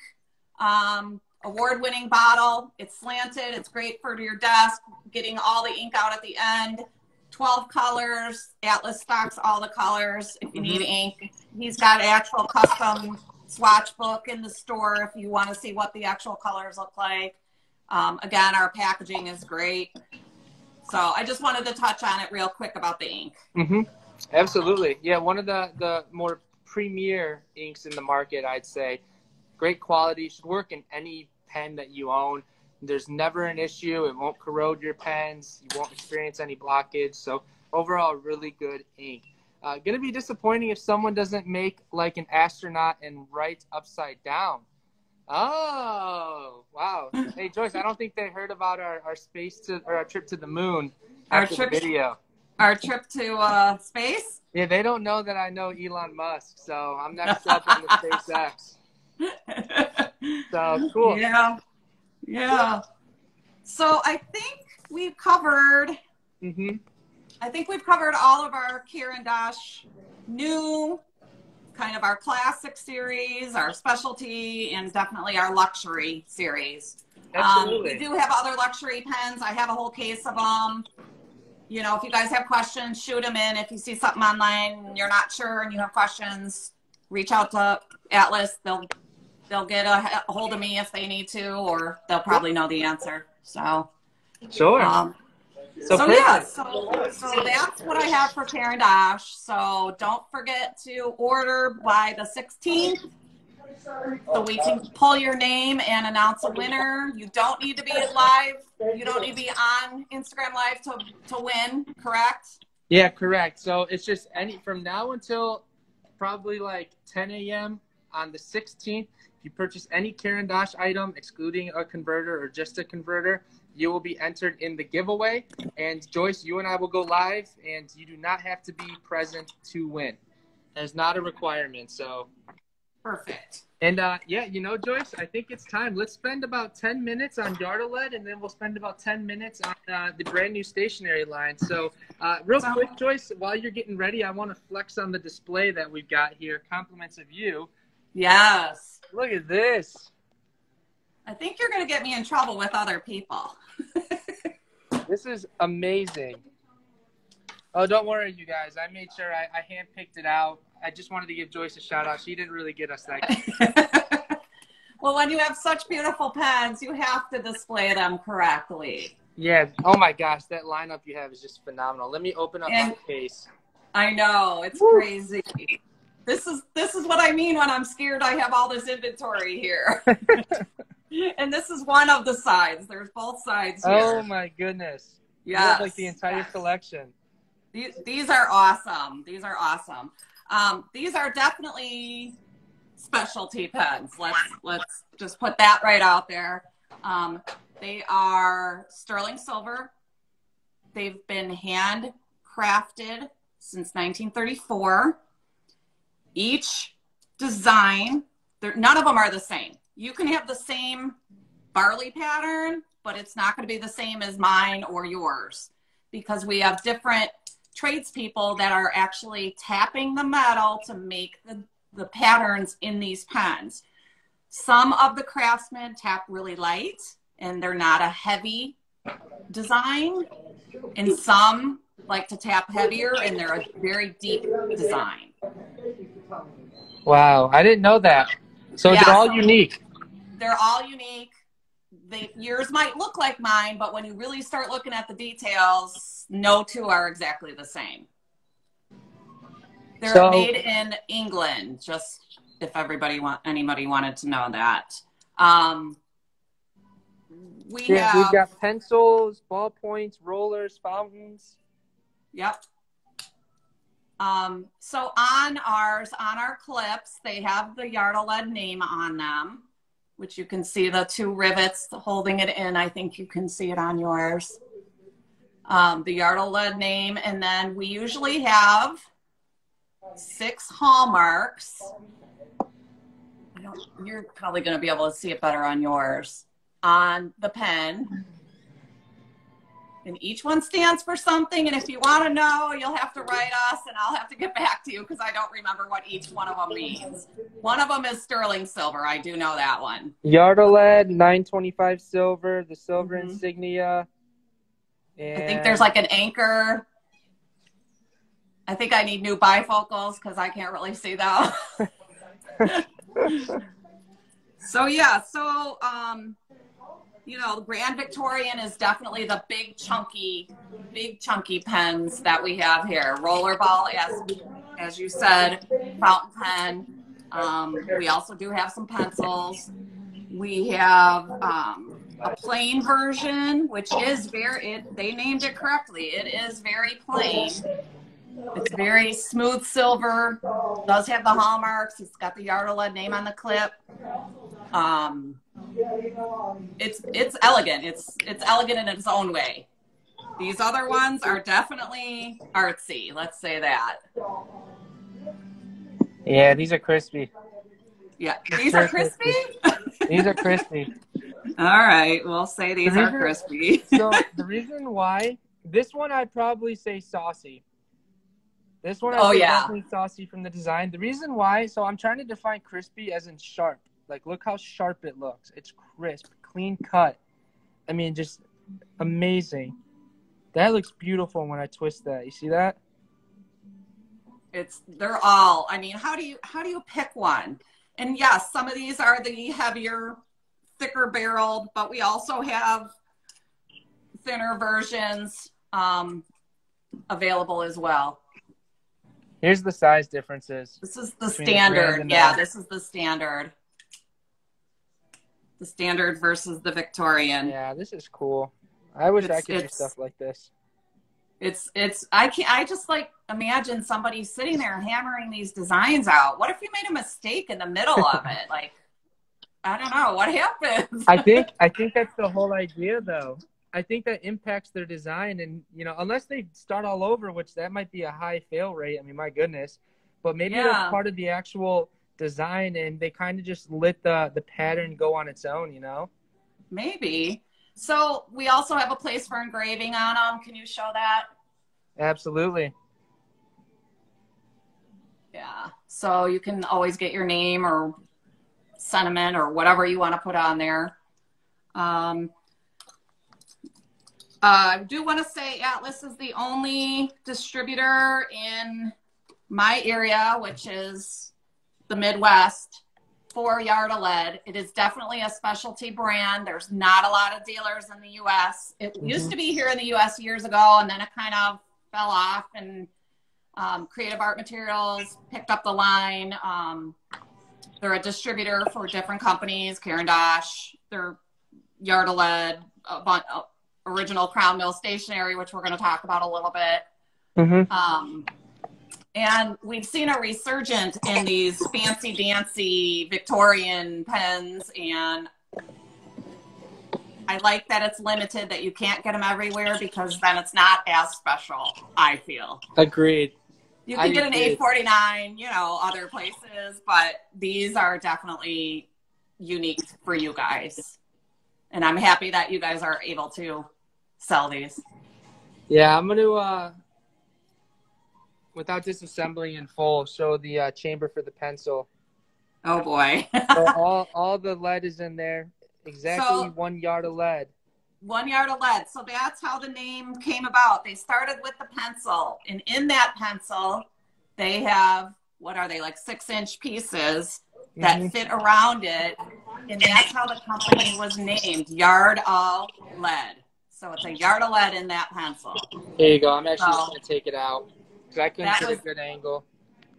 um, award-winning bottle. It's slanted. It's great for your desk. Getting all the ink out at the end. 12 colors. Atlas stocks all the colors. If you need ink, he's got an actual custom swatch book in the store if you want to see what the actual colors look like. Um, again, our packaging is great. So I just wanted to touch on it real quick about the ink. Mm-hmm. Absolutely. Yeah, one of the, the more premier inks in the market, I'd say. Great quality, should work in any pen that you own. There's never an issue. It won't corrode your pens. You won't experience any blockage. So overall, really good ink. Uh, gonna be disappointing if someone doesn't make like an astronaut and write upside down. Oh wow! Hey Joyce, I don't think they heard about our, our space to or our trip to the moon. Our trip video. Our trip to uh, space. Yeah, they don't know that I know Elon Musk, so I'm next up on the SpaceX. So cool. Yeah. Yeah. So I think we've covered. Mm-hmm. I think we've covered all of our Caran d'Ache new, kind of our classic series, our specialty, and definitely our luxury series. Absolutely. Um, we do have other luxury pens. I have a whole case of them. You know, if you guys have questions, shoot them in. If you see something online and you're not sure and you have questions, reach out to Atlas. They'll they'll get a, a hold of me if they need to, or they'll probably know the answer. So, sure. Um, so, so yeah, so, so that's what I have for Caran d'Ache. So don't forget to order by the 16th. So we can pull your name and announce a winner. You don't need to be live. You don't need to be on Instagram Live to, to win, correct? Yeah, correct. So it's just any from now until probably like 10 a.m. on the 16th. If you purchase any Caran d'Ache item, excluding a converter or just a converter, you will be entered in the giveaway. And Joyce, you and I will go live, and you do not have to be present to win. That's not a requirement. So perfect. And uh, yeah, you know, Joyce, I think it's time. Let's spend about 10 minutes on Yard-O-Led, and then we'll spend about 10 minutes on uh, the brand new stationery line. So, uh, real so, quick, Joyce, while you're getting ready, I want to flex on the display that we've got here. Compliments of you. Yes. Look at this. I think you're going to get me in trouble with other people. this is amazing. Oh, don't worry, you guys. I made sure I, I handpicked it out. I just wanted to give Joyce a shout out. She didn't really get us that. well, when you have such beautiful pens, you have to display them correctly. Yeah. Oh my gosh, that lineup you have is just phenomenal. Let me open up and my case. I know it's Woo. crazy. This is this is what I mean when I'm scared. I have all this inventory here. and this is one of the sides. There's both sides here. Oh my goodness. Yeah. Like the entire yes. collection. These, these are awesome. These are awesome. Um, these are definitely specialty pens. Let's let's just put that right out there. Um, they are sterling silver. They've been handcrafted since 1934. Each design, none of them are the same you can have the same barley pattern, but it's not going to be the same as mine or yours because we have different tradespeople that are actually tapping the metal to make the, the patterns in these pens. Some of the craftsmen tap really light and they're not a heavy design, and some like to tap heavier and they're a very deep design. Wow, I didn't know that. So yeah, they're all so unique. They're all unique. They, yours might look like mine, but when you really start looking at the details, no two are exactly the same. They're so, made in England, just if everybody want anybody wanted to know that. Um, we yeah, have, we've got pencils, ballpoints, rollers, fountains. Yep. Um, so on ours, on our clips, they have the Yard-O-Led name on them, which you can see the two rivets holding it in. I think you can see it on yours. Um, the Yard-O-Led name, and then we usually have six hallmarks. you're probably going to be able to see it better on yours. On the pen, and each one stands for something. And if you want to know, you'll have to write us, and I'll have to get back to you because I don't remember what each one of them means. One of them is sterling silver. I do know that one. Yard-O-Led, 925 silver, the silver mm-hmm. insignia. And... I think there's like an anchor I think I need new bifocals because I can't really see them. so yeah, so um, you know, Grand Victorian is definitely the big chunky, big chunky pens that we have here. Rollerball, as as you said, fountain pen. Um, we also do have some pencils. We have um, a plain version, which is very. It, they named it correctly. It is very plain. It's very smooth silver. Does have the hallmarks. It's got the Yard-O-Led name on the clip. Um, it's it's elegant. It's it's elegant in its own way. These other ones are definitely artsy. Let's say that. Yeah, these are crispy. Yeah, these are crispy. these are crispy. All right, we'll say these The are reason- crispy. So the reason why this one I'd probably say saucy. This one I Oh, say yeah. definitely saucy from the design. The reason why, so I'm trying to define crispy as in sharp. Like look how sharp it looks. It's crisp, clean cut. I mean just amazing. That looks beautiful when I twist that. You see that? It's they're all. I mean, how do you how do you pick one? And yes, some of these are the heavier, thicker barreled, but we also have thinner versions um, available as well. Here's the size differences. This is the Between the standard. Yeah, this is the standard. The standard versus the Victorian. Yeah, this is cool. I wish I could do stuff like this. It's it's I can I just like imagine somebody sitting there hammering these designs out. What if you made a mistake in the middle of it? Like I don't know what happens. I think I think that's the whole idea though. I think that impacts their design and you know, unless they start all over, which that might be a high fail rate. I mean, my goodness. But maybe Yeah. that's part of the actual design and they kind of just let the the pattern go on its own, you know? Maybe. So we also have a place for engraving on them. Can you show that? Absolutely. Yeah. So you can always get your name or sentiment or whatever you want to put on there. Um, uh, I do want to say Atlas is the only distributor in my area, which is the Midwest, for Yard-O-Led. It is definitely a specialty brand. There's not a lot of dealers in the U.S. It used to be here in the U.S. years ago, and then it kind of fell off, and um, Creative Art Materials picked up the line. Um, they're a distributor for different companies, Caran d'Ache, they're Yard-O-Led, a bun- uh, original Crown Mill stationery, which we're going to talk about a little bit. Mm-hmm. Um, and we've seen a resurgence in these fancy dancy Victorian pens, and I like that it's limited, that you can't get them everywhere because then it's not as special. I feel Agreed. you I can get an agree. 849, you know, other places, but these are definitely unique for you guys, and I'm happy that you guys are able to sell these. Yeah, I'm gonna uh without disassembling in full, show the uh, chamber for the pencil. Oh boy. So all all the lead is in there. Exactly So- one yard of lead. one yard of lead. So that's how the name came about. They started with the pencil, and in that pencil, they have what are they like six inch pieces that Mhm. fit around it, and that's how the company was named Yard of Lead. So it's a yard of lead in that pencil. There you go. I'm actually just gonna take it out I couldn't That get was- a good angle.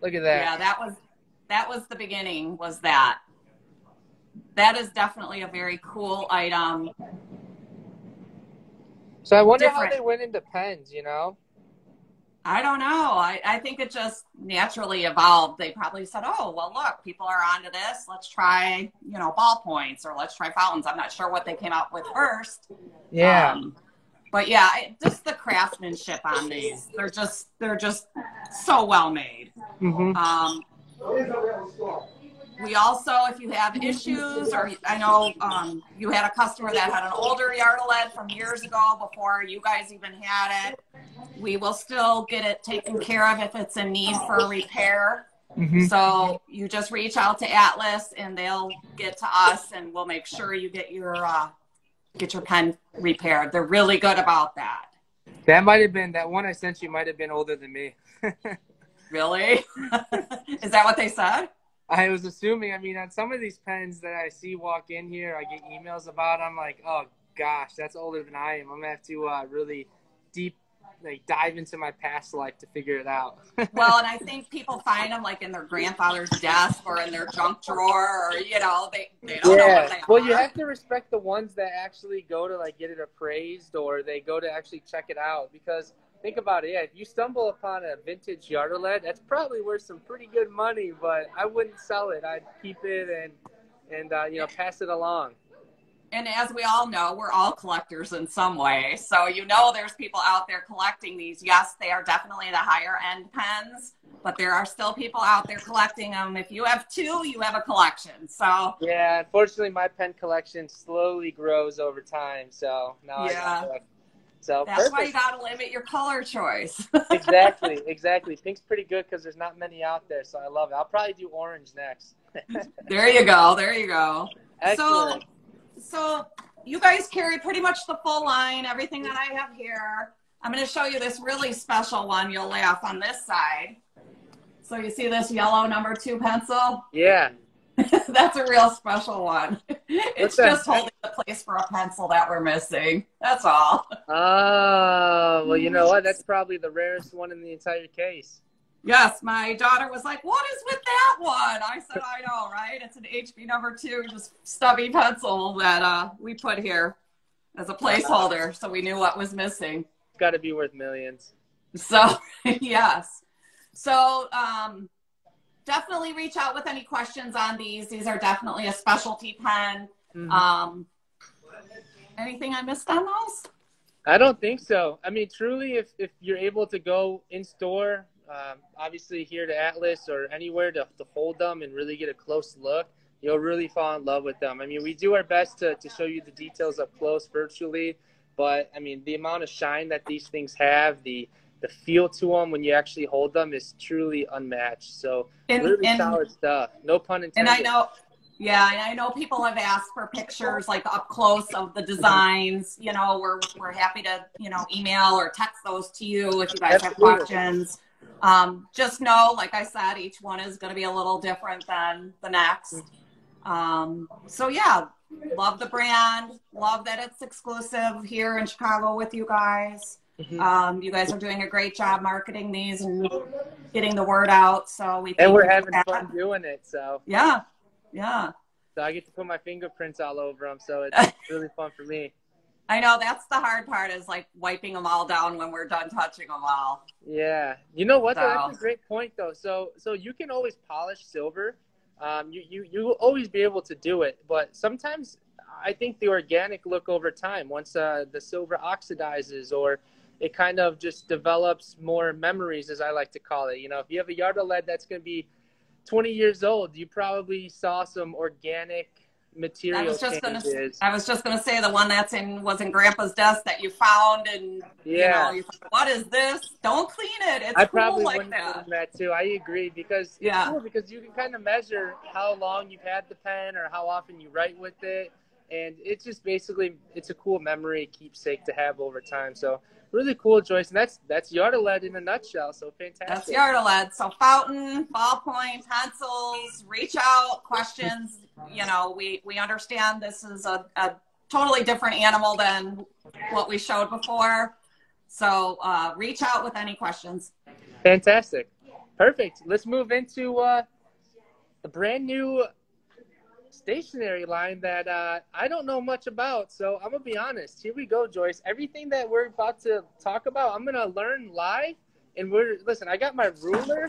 Look at that. Yeah, that was that was the beginning. Was that? That is definitely a very cool item. So I wonder Different. how they went into pens. You know? I don't know. I, I think it just naturally evolved. They probably said, oh, well, look, people are onto this. Let's try, you know, ballpoints or let's try fountains. I'm not sure what they came out with first. Yeah. Um, but yeah, it, just the craftsmanship on these. They're just, they're just so well made. hmm Um, we also, if you have issues, or I know um, you had a customer that had an older yard lead from years ago before you guys even had it, we will still get it taken care of if it's in need for repair. hmm So you just reach out to Atlas and they'll get to us and we'll make sure you get your uh, get your pen repaired. They're really good about that. That might have been that one I sent you. Might have been older than me. really? Is that what they said? I was assuming. I mean, on some of these pens that I see walk in here, I get emails about. I'm like, oh gosh, that's older than I am. I'm gonna have to uh, really deep like dive into my past life to figure it out. well, and I think people find them like in their grandfather's desk or in their junk drawer, or you know, they, they don't yeah. know what they well, are. you have to respect the ones that actually go to like get it appraised or they go to actually check it out because think about it. Yeah, if you stumble upon a vintage lead, that's probably worth some pretty good money. But I wouldn't sell it. I'd keep it and and uh, you know pass it along and as we all know, we're all collectors in some way. So you know there's people out there collecting these. Yes, they are definitely the higher end pens, but there are still people out there collecting them. If you have two, you have a collection. So Yeah, unfortunately my pen collection slowly grows over time. So now yeah. I so that's perfect. why you got to limit your color choice. exactly, exactly. Pink's pretty good because there's not many out there, so I love it. I'll probably do orange next. there you go. There you go. Excellent. So so you guys carry pretty much the full line, everything that I have here. I'm going to show you this really special one. You'll laugh on this side. So you see this yellow number two pencil? Yeah. That's a real special one. It's just holding the place for a pencil that we're missing. That's all. Oh, well, you know what? That's probably the rarest one in the entire case. Yes, my daughter was like, "What is with that one?" I said, "I know, right? It's an HB number two, just stubby pencil that uh, we put here as a placeholder, so we knew what was missing." It's got to be worth millions. So, yes. So, um, definitely reach out with any questions on these. These are definitely a specialty pen. Mm-hmm. Um, anything I missed on those? I don't think so. I mean, truly, if if you're able to go in store um, obviously here to Atlas or anywhere to, to hold them and really get a close look, you'll really fall in love with them. I mean, we do our best to, to show you the details up close virtually, but I mean, the amount of shine that these things have, the the feel to them when you actually hold them is truly unmatched. So and, really and, solid stuff. No pun intended. And I know, yeah, and I know people have asked for pictures like up close of the designs. You know, we're we're happy to you know email or text those to you if you guys Absolutely. have questions. Um, just know, like I said, each one is going to be a little different than the next. Um, so yeah, love the brand. Love that it's exclusive here in Chicago with you guys. Mm-hmm. Um, you guys are doing a great job marketing these and getting the word out. So we and we're having fun doing it. So yeah, yeah. So I get to put my fingerprints all over them. So it's really fun for me. I know that's the hard part is like wiping them all down when we're done touching them all. Yeah, you know what? So. That's a great point though. So so you can always polish silver. Um, you you you will always be able to do it, but sometimes I think the organic look over time, once uh, the silver oxidizes or it kind of just develops more memories, as I like to call it. You know, if you have a yard of lead that's going to be 20 years old, you probably saw some organic material I was just changes. Gonna, I was just going to say the one that's in was in Grandpa's desk that you found, and yeah, you know, thought, what is this? Don't clean it. It's I cool probably like wouldn't that. that too. I agree because yeah, cool because you can kind of measure how long you've had the pen or how often you write with it, and it's just basically it's a cool memory keepsake to have over time. So really cool, Joyce. And that's that's Yard-O-Led in a nutshell. So fantastic. That's Yard-O-Led. So fountain, ballpoint, pencils, reach out, questions. You know, we we understand this is a, a totally different animal than what we showed before. So uh, reach out with any questions. Fantastic. Perfect. Let's move into uh, the brand new stationery line that uh, I don't know much about. So I'm gonna be honest. Here we go, Joyce. Everything that we're about to talk about, I'm gonna learn live. And we're listen. I got my ruler.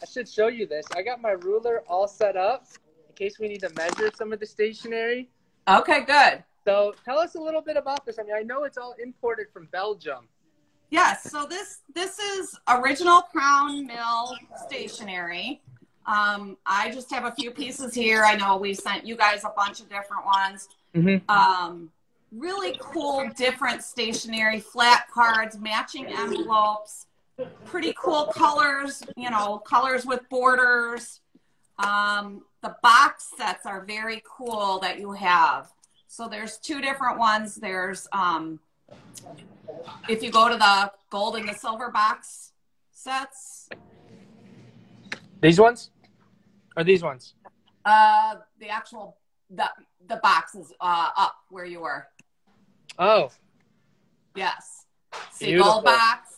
I should show you this. I got my ruler all set up in case we need to measure some of the stationery. Okay, good. So tell us a little bit about this. I mean, I know it's all imported from Belgium. Yes. So this this is original Crown Mill stationery. Um, I just have a few pieces here. I know we sent you guys a bunch of different ones. Mm-hmm. Um, really cool, different stationery, flat cards, matching envelopes, pretty cool colors, you know, colors with borders. Um, the box sets are very cool that you have. So there's two different ones. There's um, if you go to the gold and the silver box sets, These ones? Or these ones? uh, the actual the the box is uh, up where you were. Oh, Yes. See Beautiful. gold box.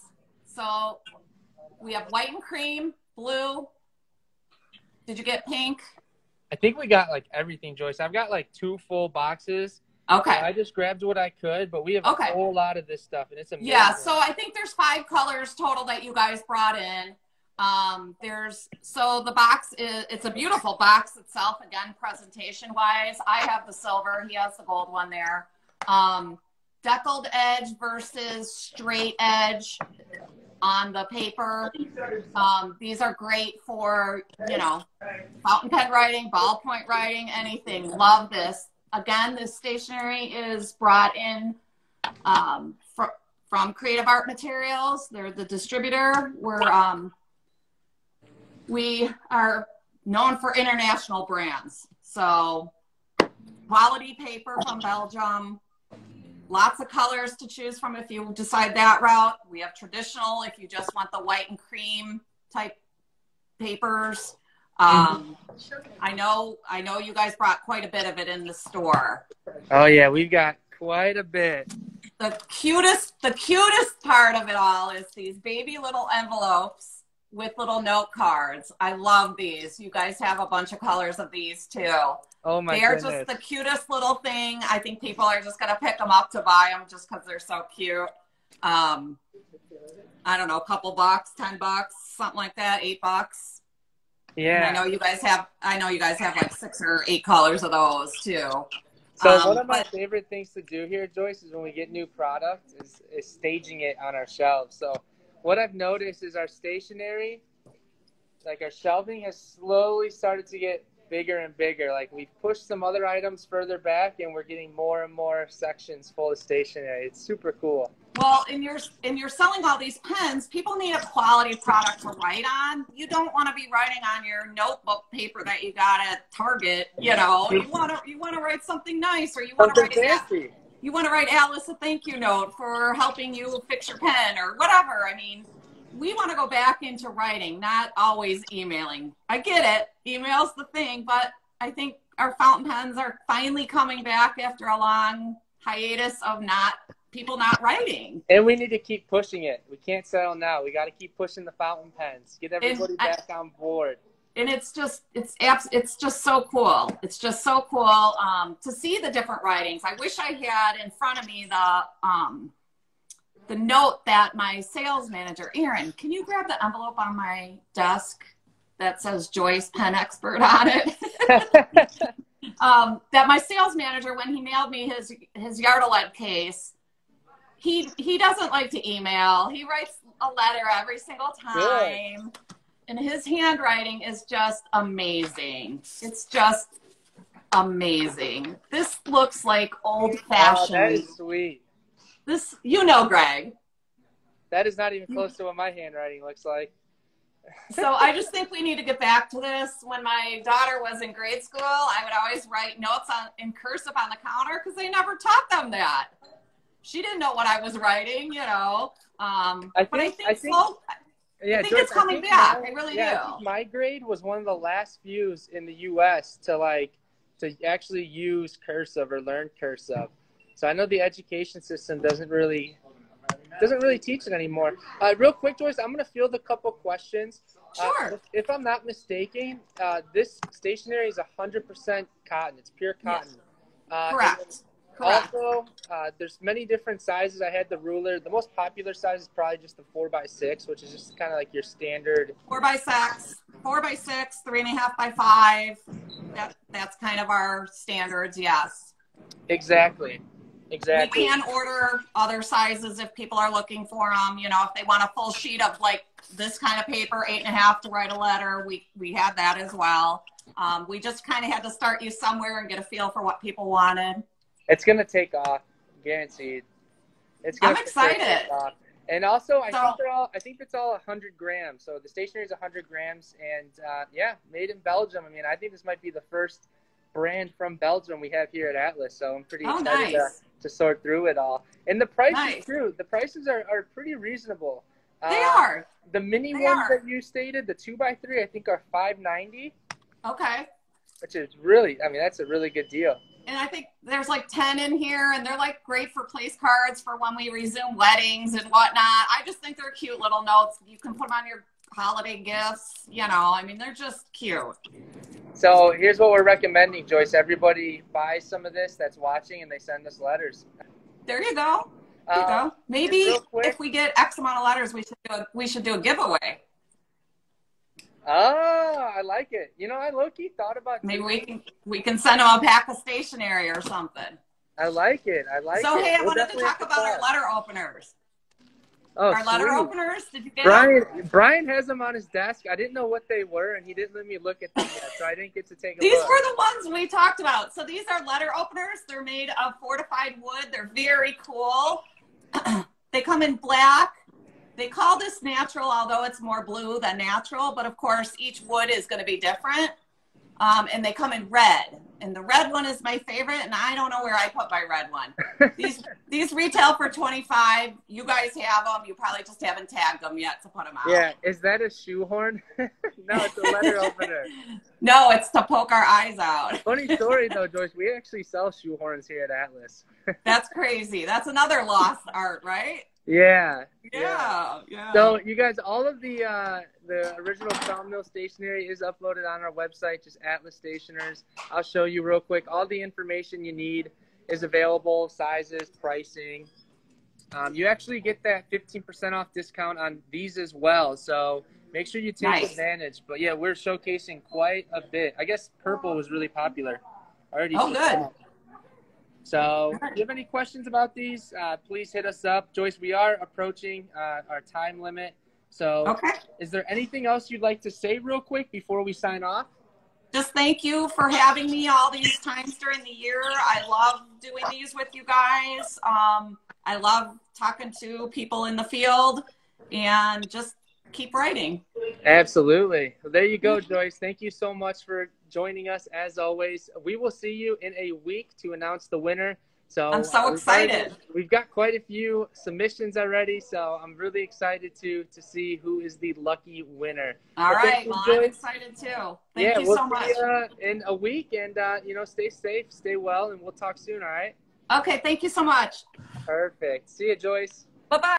So we have white and cream, blue. Did you get pink? I think we got like everything, Joyce. I've got like two full boxes. Okay. I just grabbed what I could, but we have Okay. a whole lot of this stuff, and it's amazing. Yeah, so I think there's five colors total that you guys brought in. Um, there's so the box is it's a beautiful box itself. Again, presentation wise, I have the silver. He has the gold one there. Um, deckled edge versus straight edge on the paper. Um, these are great for you know fountain pen writing, ballpoint writing, anything. Love this. Again, this stationery is brought in um, fr- from Creative Art Materials. They're the distributor. We're um, we are known for international brands. So quality paper from Belgium. Lots of colors to choose from if you decide that route. We have traditional if you just want the white and cream type papers. Um, I know I know you guys brought quite a bit of it in the store. Oh yeah, we've got quite a bit. the cutest the cutest part of it all is these baby little envelopes with little note cards. I love these. You guys have a bunch of colors of these too. Oh my they're goodness. just the cutest little thing. I think people are just gonna pick them up to buy them just because they're so cute. Um, I don't know, a couple bucks, ten bucks, something like that, eight bucks. And yeah. I know you guys have. I know you guys have like six or eight colors of those too. So Um, one of my but- favorite things to do here, Joyce, is when we get new product, is, is staging it on our shelves. So what I've noticed is our stationery, like our shelving, has slowly started to get bigger and bigger. Like we've pushed some other items further back, and we're getting more and more sections full of stationery. It's super cool. Well, and you're and you're selling all these pens. People need a quality product to write on. You don't want to be writing on your notebook paper that you got at Target. You know, you want to you want to write something nice, or you want to write fancy. You want to write Alice a thank you note for helping you fix your pen or whatever. I mean, we want to go back into writing, not always emailing. I get it, email's the thing, but I think our fountain pens are finally coming back after a long hiatus of not people not writing. And we need to keep pushing it. We can't settle now. We got to keep pushing the fountain pens. Get everybody I- back on board. And it's just it's abs- it's just so cool. It's just so cool um, to see the different writings. I wish i had in front of me the um, the note that my sales manager aaron can you grab the envelope on my desk that says joyce pen expert on it? Um, that my sales manager when he mailed me his his Yard-O-Led case he he doesn't like to email. He writes a letter every single time and his handwriting is just amazing it's just amazing this looks like old Oh, fashioned that is sweet. this you know greg That is not even close to what my handwriting looks like. so I just think we need to get back to this. When my daughter was in grade school, I would always write notes on in cursive on the counter because they never taught them that. She didn't know what I was writing, you know. Um, I but I think- think, I think- slow, Yeah, think Joyce, it's coming think back. my- I really yeah, do. I my grade was one of the last few in the U.S. to like to actually use cursive or learn cursive. So I know the education system doesn't really doesn't really teach it anymore. Uh, real quick, Joyce, I'm gonna field a couple questions. Uh, Sure. if, if I'm not mistaken, uh, this stationery is 100% cotton. It's pure cotton. Uh, and correct. Correct. Also, uh, there's many different sizes. I had the ruler. The most popular size is probably just the four by six, which is just kind of like your standard. Four by six, four by six, three and a half by five. That that's kind of our standards. Yes. Exactly. Exactly. We can order other sizes if people are looking for them. You know, if they want a full sheet of like this kind of paper, eight and a half to write a letter, we we had that as well. Um, we just kind of had to start you somewhere and get a feel for what people wanted. It's gonna take off, guaranteed. It's gonna I'm excited. take off. And also, I So- think they're all. I think it's all 100 grams. So the stationery is 100 grams, and uh, yeah, made in Belgium. I mean, I think this might be the first brand from Belgium we have here at Atlas. So I'm pretty Oh, excited nice. to, to sort through it all. And the prices Nice. too. The prices are, are pretty reasonable. They Uh, are. The mini They ones are. that you stated, the two by three, I think are five ninety, Okay. which is really, I mean, that's a really good deal. And I think there's like 10 in here, and they're like great for place cards for when we resume weddings and whatnot. I just think they're cute little notes. You can put them on your holiday gifts. You know, I mean, they're just cute. So here's what we're recommending, Joyce. Everybody buy some of this that's watching, and they send us letters. There you go. There you Um, go. Maybe if we get X amount of letters, we should do a, we should do a giveaway. Oh, I like it. You know, I low key thought about. Maybe we can we can send them a pack of stationery or something. I like it. I like so it. So hey, I We'll wanted to talk about our letter openers. Oh, our letter sweet. openers. Did you get them? Brian, Brian has them on his desk. I didn't know what they were, and he didn't let me look at them yet, so I didn't get to take a These look. were the ones we talked about. So these are letter openers. They're made of fortified wood. They're very cool. they come in black. They call this natural, although it's more blue than natural. But of course, each wood is going to be different. Um, and they come in red. And the red one is my favorite. And I don't know where I put my red one. These these retail for twenty five. You guys have them. You probably just haven't tagged them yet to put them out. Yeah, is that a shoehorn? no, it's a letter opener. No, it's to poke our eyes out. Funny story though, Joyce. We actually sell shoehorns here at Atlas. That's crazy. That's another lost art, right? Yeah. Yeah, yeah. So you guys, all of the uh, the original Crown Mill stationery is uploaded on our website, just Atlas Stationers. I'll show you real quick. All the information you need is available, sizes, pricing. Um, you actually get that 15% off discount on these as well. So make sure you take Nice. advantage. But yeah, we're showcasing quite a bit. I guess purple was really popular. I already Oh, good. that. So, if you have any questions about these, uh, please hit us up. Joyce, we are approaching uh, our time limit. So, okay. is there anything else you'd like to say real quick before we sign off? Just thank you for having me all these times during the year. I love doing these with you guys. Um, I love talking to people in the field and just keep writing. Absolutely. Well, there you go, Joyce. Thank you so much for joining us as always. We will see you in a week to announce the winner. So I'm so we've excited. We've got quite a few submissions already, so I'm really excited to to see who is the lucky winner. All thank right. Well, I'm excited too. Thank yeah, you we'll so see much. you uh, in a week, and uh, you know, stay safe, stay well, and we'll talk soon. All right. Okay. Thank you so much. Perfect. See you, Joyce. Bye bye.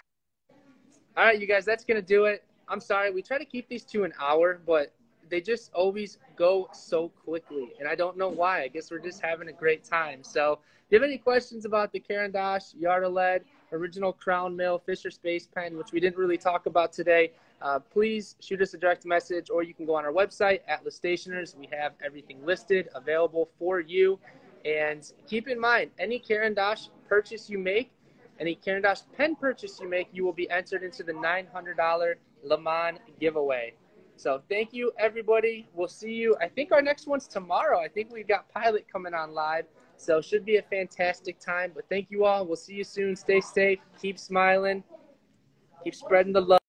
All right, you guys, that's going to do it. I'm sorry. We try to keep these to an hour, but they just always go so quickly. And I don't know why. I guess we're just having a great time. So if you have any questions about the Caran d'Ache, Yarda Lead, original Crown Mill, Fisher Space Pen, which we didn't really talk about today, uh, please shoot us a direct message or you can go on our website, Atlas Stationers. We have everything listed, available for you. And keep in mind, any Caran d'Ache purchase you make, any Caran d'Ache pen purchase you make, you will be entered into the $900 Léman giveaway. So thank you, everybody. We'll see you. I think our next one's tomorrow. I think we've got Pilot coming on live. So should be a fantastic time. But thank you all. We'll see you soon. Stay safe. Keep smiling. Keep spreading the love.